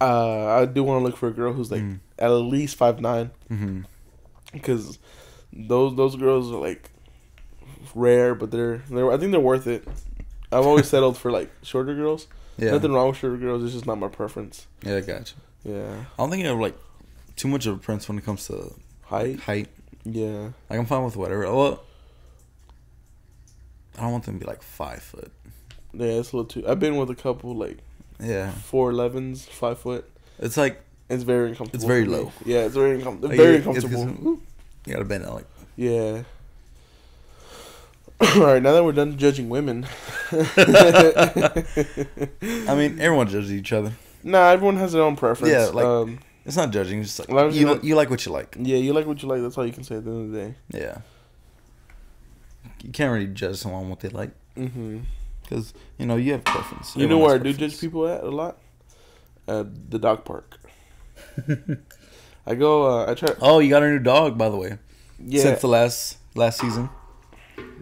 A: uh, I do want to look for a girl who's like
B: Mhm.
A: at least five nine.
B: Mhm.
A: because those those girls are like rare, but they're they're I think they're worth it. I've always settled for like shorter girls.
B: yeah,
A: Nothing wrong with shorter girls. It's just not my preference.
B: yeah, I got you.
A: Yeah,
B: I don't think you have like too much of a prince when it comes to
A: height.
B: height.
A: Yeah,
B: Like I'm fine with whatever. Well, I don't want them to be like five foot.
A: yeah. It's a little too. I've been with a couple like
B: Yeah,
A: four elevens, five foot.
B: it's like
A: It's very uncomfortable.
B: It's very low.
A: Yeah, it's very uncomfortable.
B: like,
A: very uncomfortable.
B: you gotta bend it like.
A: Yeah. All right, now that we're done judging women.
B: I mean, everyone judges each other.
A: nah, everyone has their own preference.
B: Yeah, like-
A: um,
B: It's not judging. It's just like you,
A: gonna-
B: you like what you like.
A: yeah, you like what you like. That's all you can say at the end of the day.
B: Yeah. You can't really judge someone what they like
A: Mm-hmm.
B: because you know you have preference.
A: You know where I do judge people at a lot? At the dog park. I go. Uh, I try.
B: Oh, you got a new dog, by the way.
A: Yeah,
B: Since the last last season,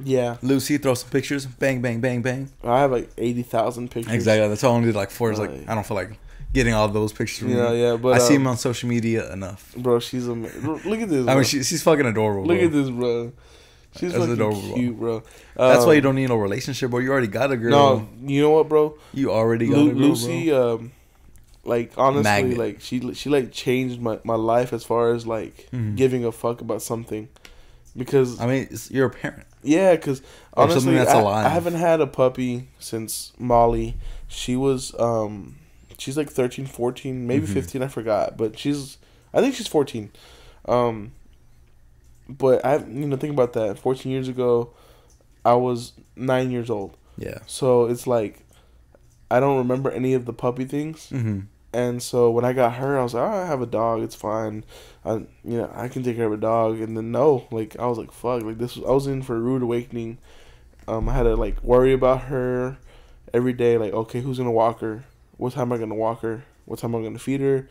A: yeah.
B: Lucy throw some pictures. Bang, bang, bang, bang.
A: I have like eighty thousand pictures.
B: Exactly. That's all I need like four. Is like
A: Right.
B: I don't feel like getting all those pictures. From
A: Yeah,
B: you.
A: yeah. But
B: I see
A: um,
B: him on social media enough.
A: bro. She's amazing. Look at this.
B: I mean, she, she's fucking adorable.
A: Look
B: bro.
A: at this, bro. She's
B: That's
A: fucking
B: adorable, bro.
A: cute, bro.
B: That's
A: Um,
B: why you don't need no relationship, bro. You already got a girl.
A: No, you know what, bro?
B: You already got
A: Lu-
B: a girl,
A: Lucy, um, like honestly,
B: Magnet.
A: like she she like changed my my life as far as like
B: Mhm.
A: giving a fuck about something, because
B: I mean, it's, you're a parent.
A: Yeah, because honestly,
B: that's
A: I. I haven't had a puppy since Molly. She was, um, she's like 13, 14, maybe
B: Mhm.
A: 15, I forgot. But she's, I think she's 14. Um, but I, you know, think about that. 14 years ago, I was nine years old.
B: Yeah.
A: So it's like, I don't remember any of the puppy things.
B: Mm-hmm.
A: And so when I got her, I was like, oh, I have a dog. It's fine. I, you know, I can take care of a dog. And then no, like I was like, fuck, like this. Was, I was in for a rude awakening. Um, I had to like worry about her every day. Like, okay, who's gonna walk her? What time am I gonna walk her? What time am I gonna feed her?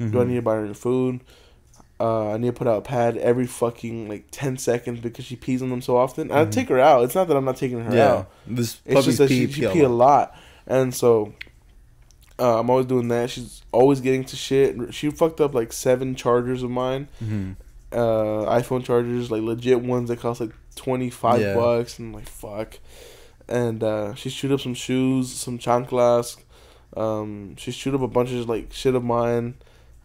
B: Mm-hmm.
A: Do I need to buy her food? Uh, I need to put out a pad every fucking like ten seconds because she pees on them so often. I
B: Mhm.
A: take her out. It's not that I'm not taking her
B: Yeah.
A: out.
B: This
A: It's just that
B: pee,
A: she, she
B: pee a
A: pee a
B: lot.
A: lot, and so uh, I'm always doing that. She's always getting to shit. She fucked up like seven chargers of mine,
B: Mhm.
A: uh, iPhone chargers, like legit ones that cost like twenty five
B: Yeah.
A: bucks, and I'm like fuck. And uh, she chewed up some shoes, some chanclas. Um, she chewed up a bunch of like shit of mine,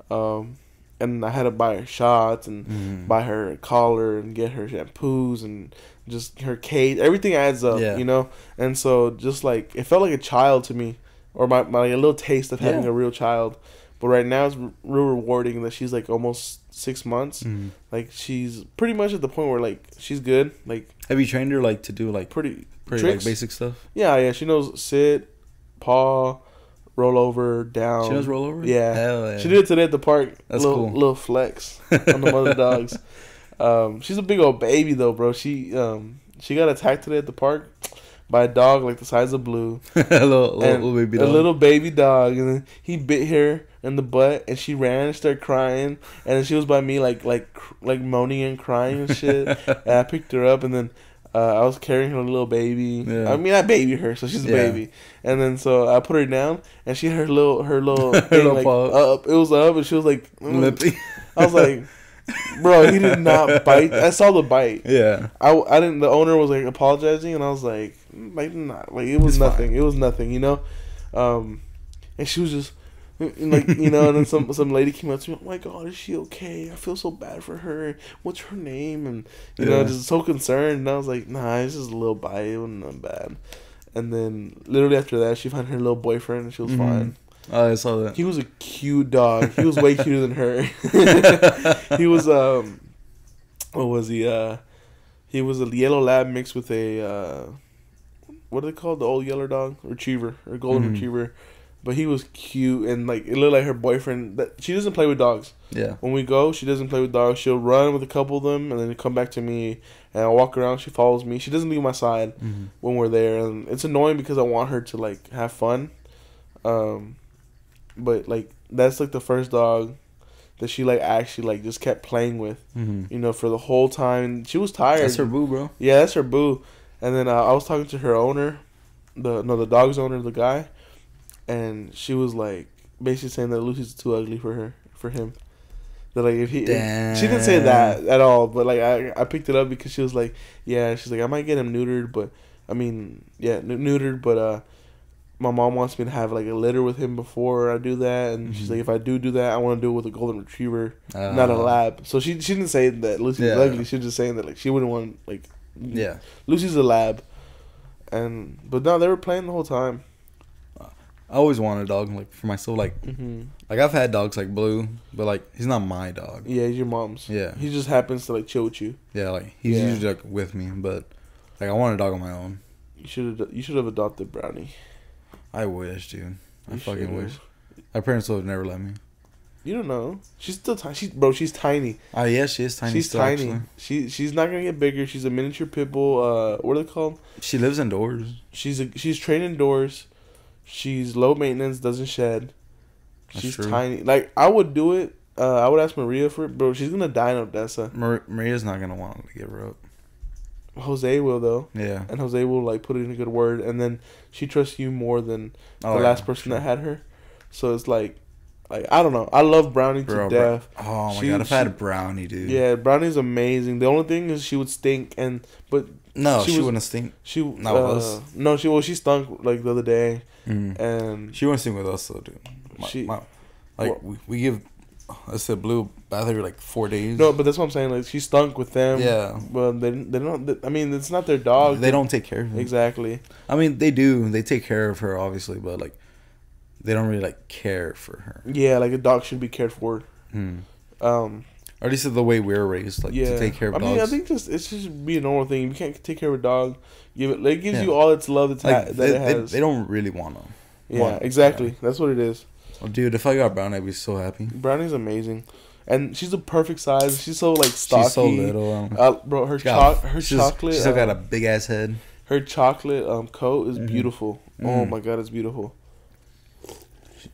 A: um, and I had to buy her shots and
B: Mhm.
A: buy her collar and get her shampoos and just her cage. Everything adds up,
B: Yeah.
A: you know. And so just like it felt like a child to me, or my, my like a little taste of having
B: Yeah.
A: a real child. But right now it's real rewarding that she's like almost six months.
B: Mhm.
A: Like she's pretty much at the point where like she's good. Like
B: Have you trained her like to do like
A: pretty
B: pretty like basic stuff?
A: Yeah, yeah. She knows sit, paw, roll over, down.
B: she does roll over.
A: yeah.
B: Yeah.
A: She did it today at the park.
B: That's
A: little,
B: cool.
A: Little flex on the mother dogs. Um, she's a big old baby though, bro. She um she got attacked today at the park by a dog like the size of Blue,
B: a little, little, baby
A: a
B: dog.
A: little baby dog, and then he bit her in the butt, and she ran and started crying, and then she was by me like like cr- like moaning and crying and shit. and I picked her up, and then Uh, I was carrying her little baby.
B: Yeah.
A: I mean, I baby her, so she's a
B: Yeah.
A: baby. And then so I put her down, and she had her little her little
B: Her
A: thing,
B: little
A: like, up. It was up, and she was like, mm. I was like, bro, he did not bite. I saw the bite.
B: yeah.
A: I, I didn't. The owner was like apologizing, and I was like, "Mm, like not like it was
B: It's
A: nothing. It was nothing, you know. Um, and she was just like you know, and then some some lady came up to me. Oh my god, is she okay? I feel so bad for her. What's her name? And you know, just so concerned. And I was like, nah, it's just a little bite. It wasn't that bad. And then literally after that, she found her little boyfriend, and she was
B: Mhm.
A: fine.
B: Oh, I saw that.
A: He was a cute dog. He was way cuter than her. he was um, what was he? Uh, he was a yellow lab mixed with a uh, what are they called? The old yellow dog retriever or golden
B: Mhm.
A: retriever. But he was cute and like it looked like her boyfriend. That she doesn't play with dogs.
B: Yeah.
A: When we go, she doesn't play with dogs. She'll run with a couple of them and then come back to me. And I walk around. She follows me. She doesn't leave my side
B: hmm
A: when we're there, and it's annoying because I want her to like have fun. Um, but like that's like the first dog that she like actually like just kept playing with,
B: hmm
A: you know, for the whole time. She was tired.
B: That's her boo, bro.
A: Yeah, that's her boo. And then uh, I was talking to her owner, the no the dog's owner, the guy, and she was like basically saying that Lucy's too ugly for her for him. That like if he she didn't say that at all, but like I I picked it up because she was like yeah she's like I might get him neutered, but I mean yeah n- neutered, but uh my mom wants me to have like a litter with him before I do that, and she's
B: Mhm.
A: like if I do do that I want to do it with a golden retriever not a
B: Uh,
A: lab. So she she didn't say that Lucy's
B: Yeah.
A: ugly. She was just saying that like she wouldn't want like
B: Yeah.
A: Lucy's a lab, and but no, they were playing the whole time.
B: I always wanted a dog like for myself. Like
A: hmm
B: like I've had dogs like Blue, but like he's not my dog.
A: Yeah, he's your mom's.
B: Yeah.
A: he just happens to like chill with you.
B: Yeah, like he's
A: Yeah.
B: usually like with me, but like I want a dog on my own.
A: You should have you should have adopted Brownie.
B: I wish, dude. I
A: You
B: fucking
A: should've.
B: wish. My parents would have never let me.
A: You don't know. She's still tiny. She's bro. She's tiny.
B: Oh yeah, she is tiny.
A: she's
B: still,
A: tiny.
B: Actually.
A: She she's not gonna get bigger. She's a miniature pit bull. Uh, what are they called?
B: She lives indoors.
A: She's a she's trained indoors. She's low maintenance. Doesn't shed.
B: That's
A: She's
B: true.
A: tiny. Like I would do it. Uh, I would ask Maria for it, bro. She's gonna die in Odessa.
B: Mar- Maria's not gonna want to give her up.
A: Jose will though.
B: Yeah.
A: and Jose will like put in a good word, and then she trusts you more than
B: Oh,
A: the
B: yeah,
A: last person
B: sure.
A: that had her. So it's like, like I don't know. I love Brownie
B: Bro,
A: to
B: bro.
A: death.
B: Oh my
A: She-
B: god, if I had brownie, dude.
A: Yeah, Brownie's amazing. The only thing is she would stink, and but
B: No,
A: She
B: she,
A: was-
B: wouldn't stink.
A: she
B: Not
A: uh,
B: with us.
A: No, she well she stunk like the other day,
B: Mm.
A: and
B: She wouldn't stink with us though, dude. My,
A: She-
B: my, like
A: What?
B: we, we give, I said blue bath every like four days.
A: no, but that's what I'm saying. Like she stunk with them.
B: Yeah.
A: but they they don't. I mean, it's not their dog.
B: they don't take care of her.
A: exactly.
B: I mean, they do. They take care of her, obviously, but like, they don't really like care for her.
A: Yeah, like a dog should be cared for.
B: Hmm.
A: Um,
B: Or at least the way we're raised, like
A: yeah,
B: to take care of
A: I
B: dogs.
A: mean, I think just it's just be a normal thing. You can't take care of a dog. Give it. It gives
B: Yeah.
A: you all its love it's
B: like
A: ha- that
B: they,
A: it has.
B: they don't really want to.
A: yeah,
B: want-
A: exactly. That's what it is.
B: Oh, dude, if I got brown, I'd be so happy.
A: Brownie's amazing, and she's a perfect size. She's so like stocky.
B: She's so little. Um,
A: Uh, bro, her
B: she got-
A: her
B: she's-
A: chocolate.
B: She's still got
A: uh,
B: a big ass head.
A: her chocolate um coat is
B: Mhm.
A: beautiful. Oh
B: Mm.
A: my god, it's beautiful.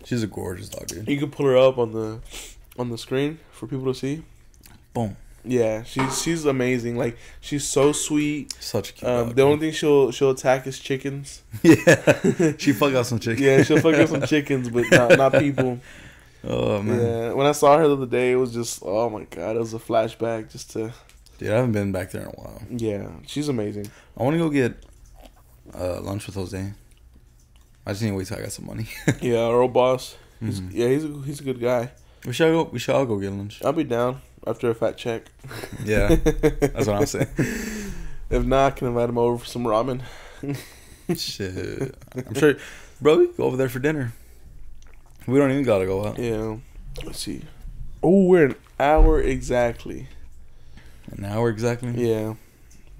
B: She's a gorgeous dog, dude.
A: You can pull her up on the on the screen for people to see.
B: Boom.
A: Yeah, she's she's amazing. Like she's so sweet.
B: Such a cute
A: Um,
B: dog.
A: the only thing she'll she'll attack is chickens.
B: yeah, she fuck out some chicken.
A: Yeah, she'll fuck up some chickens, but not, not people.
B: Oh man,
A: Yeah, when I saw her the other day, it was just oh my god, it was a flashback just to
B: dude, I haven't been back there in a while.
A: yeah, she's amazing.
B: I want to go get uh, lunch with Jose. I just need to wait till I got some money.
A: Yeah, our old boss. He's,
B: Mhm.
A: Yeah, he's a, he's a good guy.
B: We should go. We should all go get lunch.
A: I'll be down after a fat check.
B: Yeah, that's what I'm saying.
A: If not, I can invite him over for some ramen.
B: Shit, I'm sure, bro. We go over there for dinner. We don't even gotta go out.
A: Yeah, let's see. Oh, we're an hour exactly.
B: An hour exactly.
A: Yeah,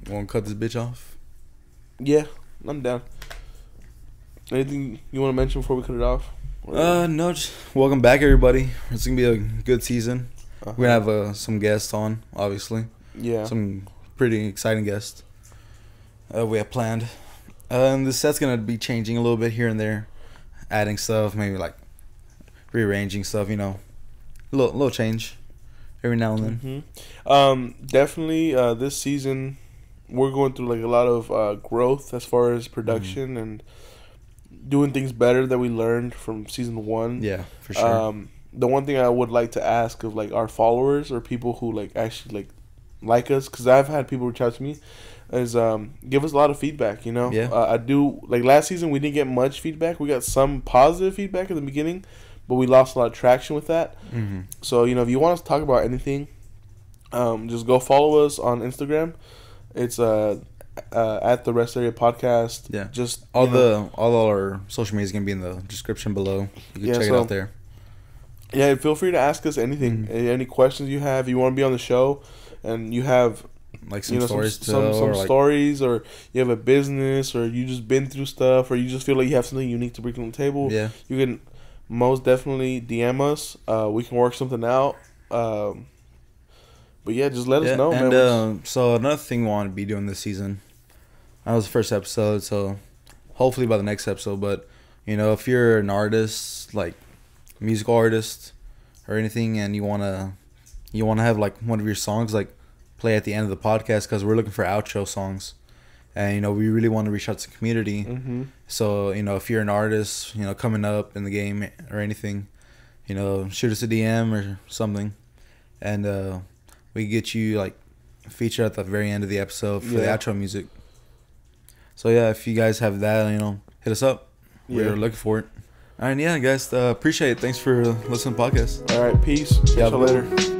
B: Want to cut this bitch off?
A: yeah, I'm down. Anything you want to mention before we cut it off? Or-
B: Uh, no. Just welcome back, everybody. It's gonna be a good season.
A: Uh-huh.
B: We're gonna have uh, some guests on, obviously.
A: yeah.
B: Some pretty exciting guests. Uh, we have planned. And the set's gonna be changing a little bit here and there, adding stuff, maybe like rearranging stuff. You know, a little little change every now and then.
A: hmm Um, definitely. Uh, this season, we're going through like a lot of uh, growth as far as production
B: Mm-hmm.
A: and doing things better that we learned from season one.
B: Yeah, for sure.
A: Um, the one thing I would like to ask of like our followers or people who like actually like like us, because I've had people reach out to me, is um give us a lot of feedback. You know,
B: Yeah.
A: Uh, I do like last season we didn't get much feedback. We got some positive feedback in the beginning, but we lost a lot of traction with that.
B: hmm
A: So you know, if you want us to talk about anything, um, just go follow us on Instagram. It's uh, uh at the Rest Area Podcast.
B: Yeah.
A: Just
B: All
A: you know,
B: the all our social media is gonna be in the description below. You can
A: Yeah,
B: check
A: so-
B: it out there.
A: Yeah. Feel free to ask us anything.
B: Mhm.
A: Any questions you have. You want to be on the show, and you have
B: Like some
A: you know
B: stories
A: some some, some
B: or like
A: or you have a business, or you just been through stuff, or you just feel like you have something unique to bring to the table.
B: yeah,
A: You can most definitely DM us. Uh, we can work something out. Um, but yeah, just let
B: yeah.
A: us know,
B: and
A: man.
B: uh, so another thing we want to be doing this season. That was the first episode, so hopefully by the next episode. But you know, if you're an artist, like musical artist or anything, and you wanna you wanna have like one of your songs like play at the end of the podcast because we're looking for outro songs, and you know we really want to reach out to the community.
A: mm-hmm.
B: So you know, if you're an artist, you know, coming up in the game or anything, you know, shoot us a DM or something, and uh, we get you like featured at the very end of the episode for the outro music. So yeah, if you guys have that, you know, hit us up.
A: Yeah.
B: We're looking for it. All right, yeah, guys, uh, appreciate it. Thanks for listening to the podcast.
A: All right, peace.
B: Yeah,
A: you
B: bro.
A: later.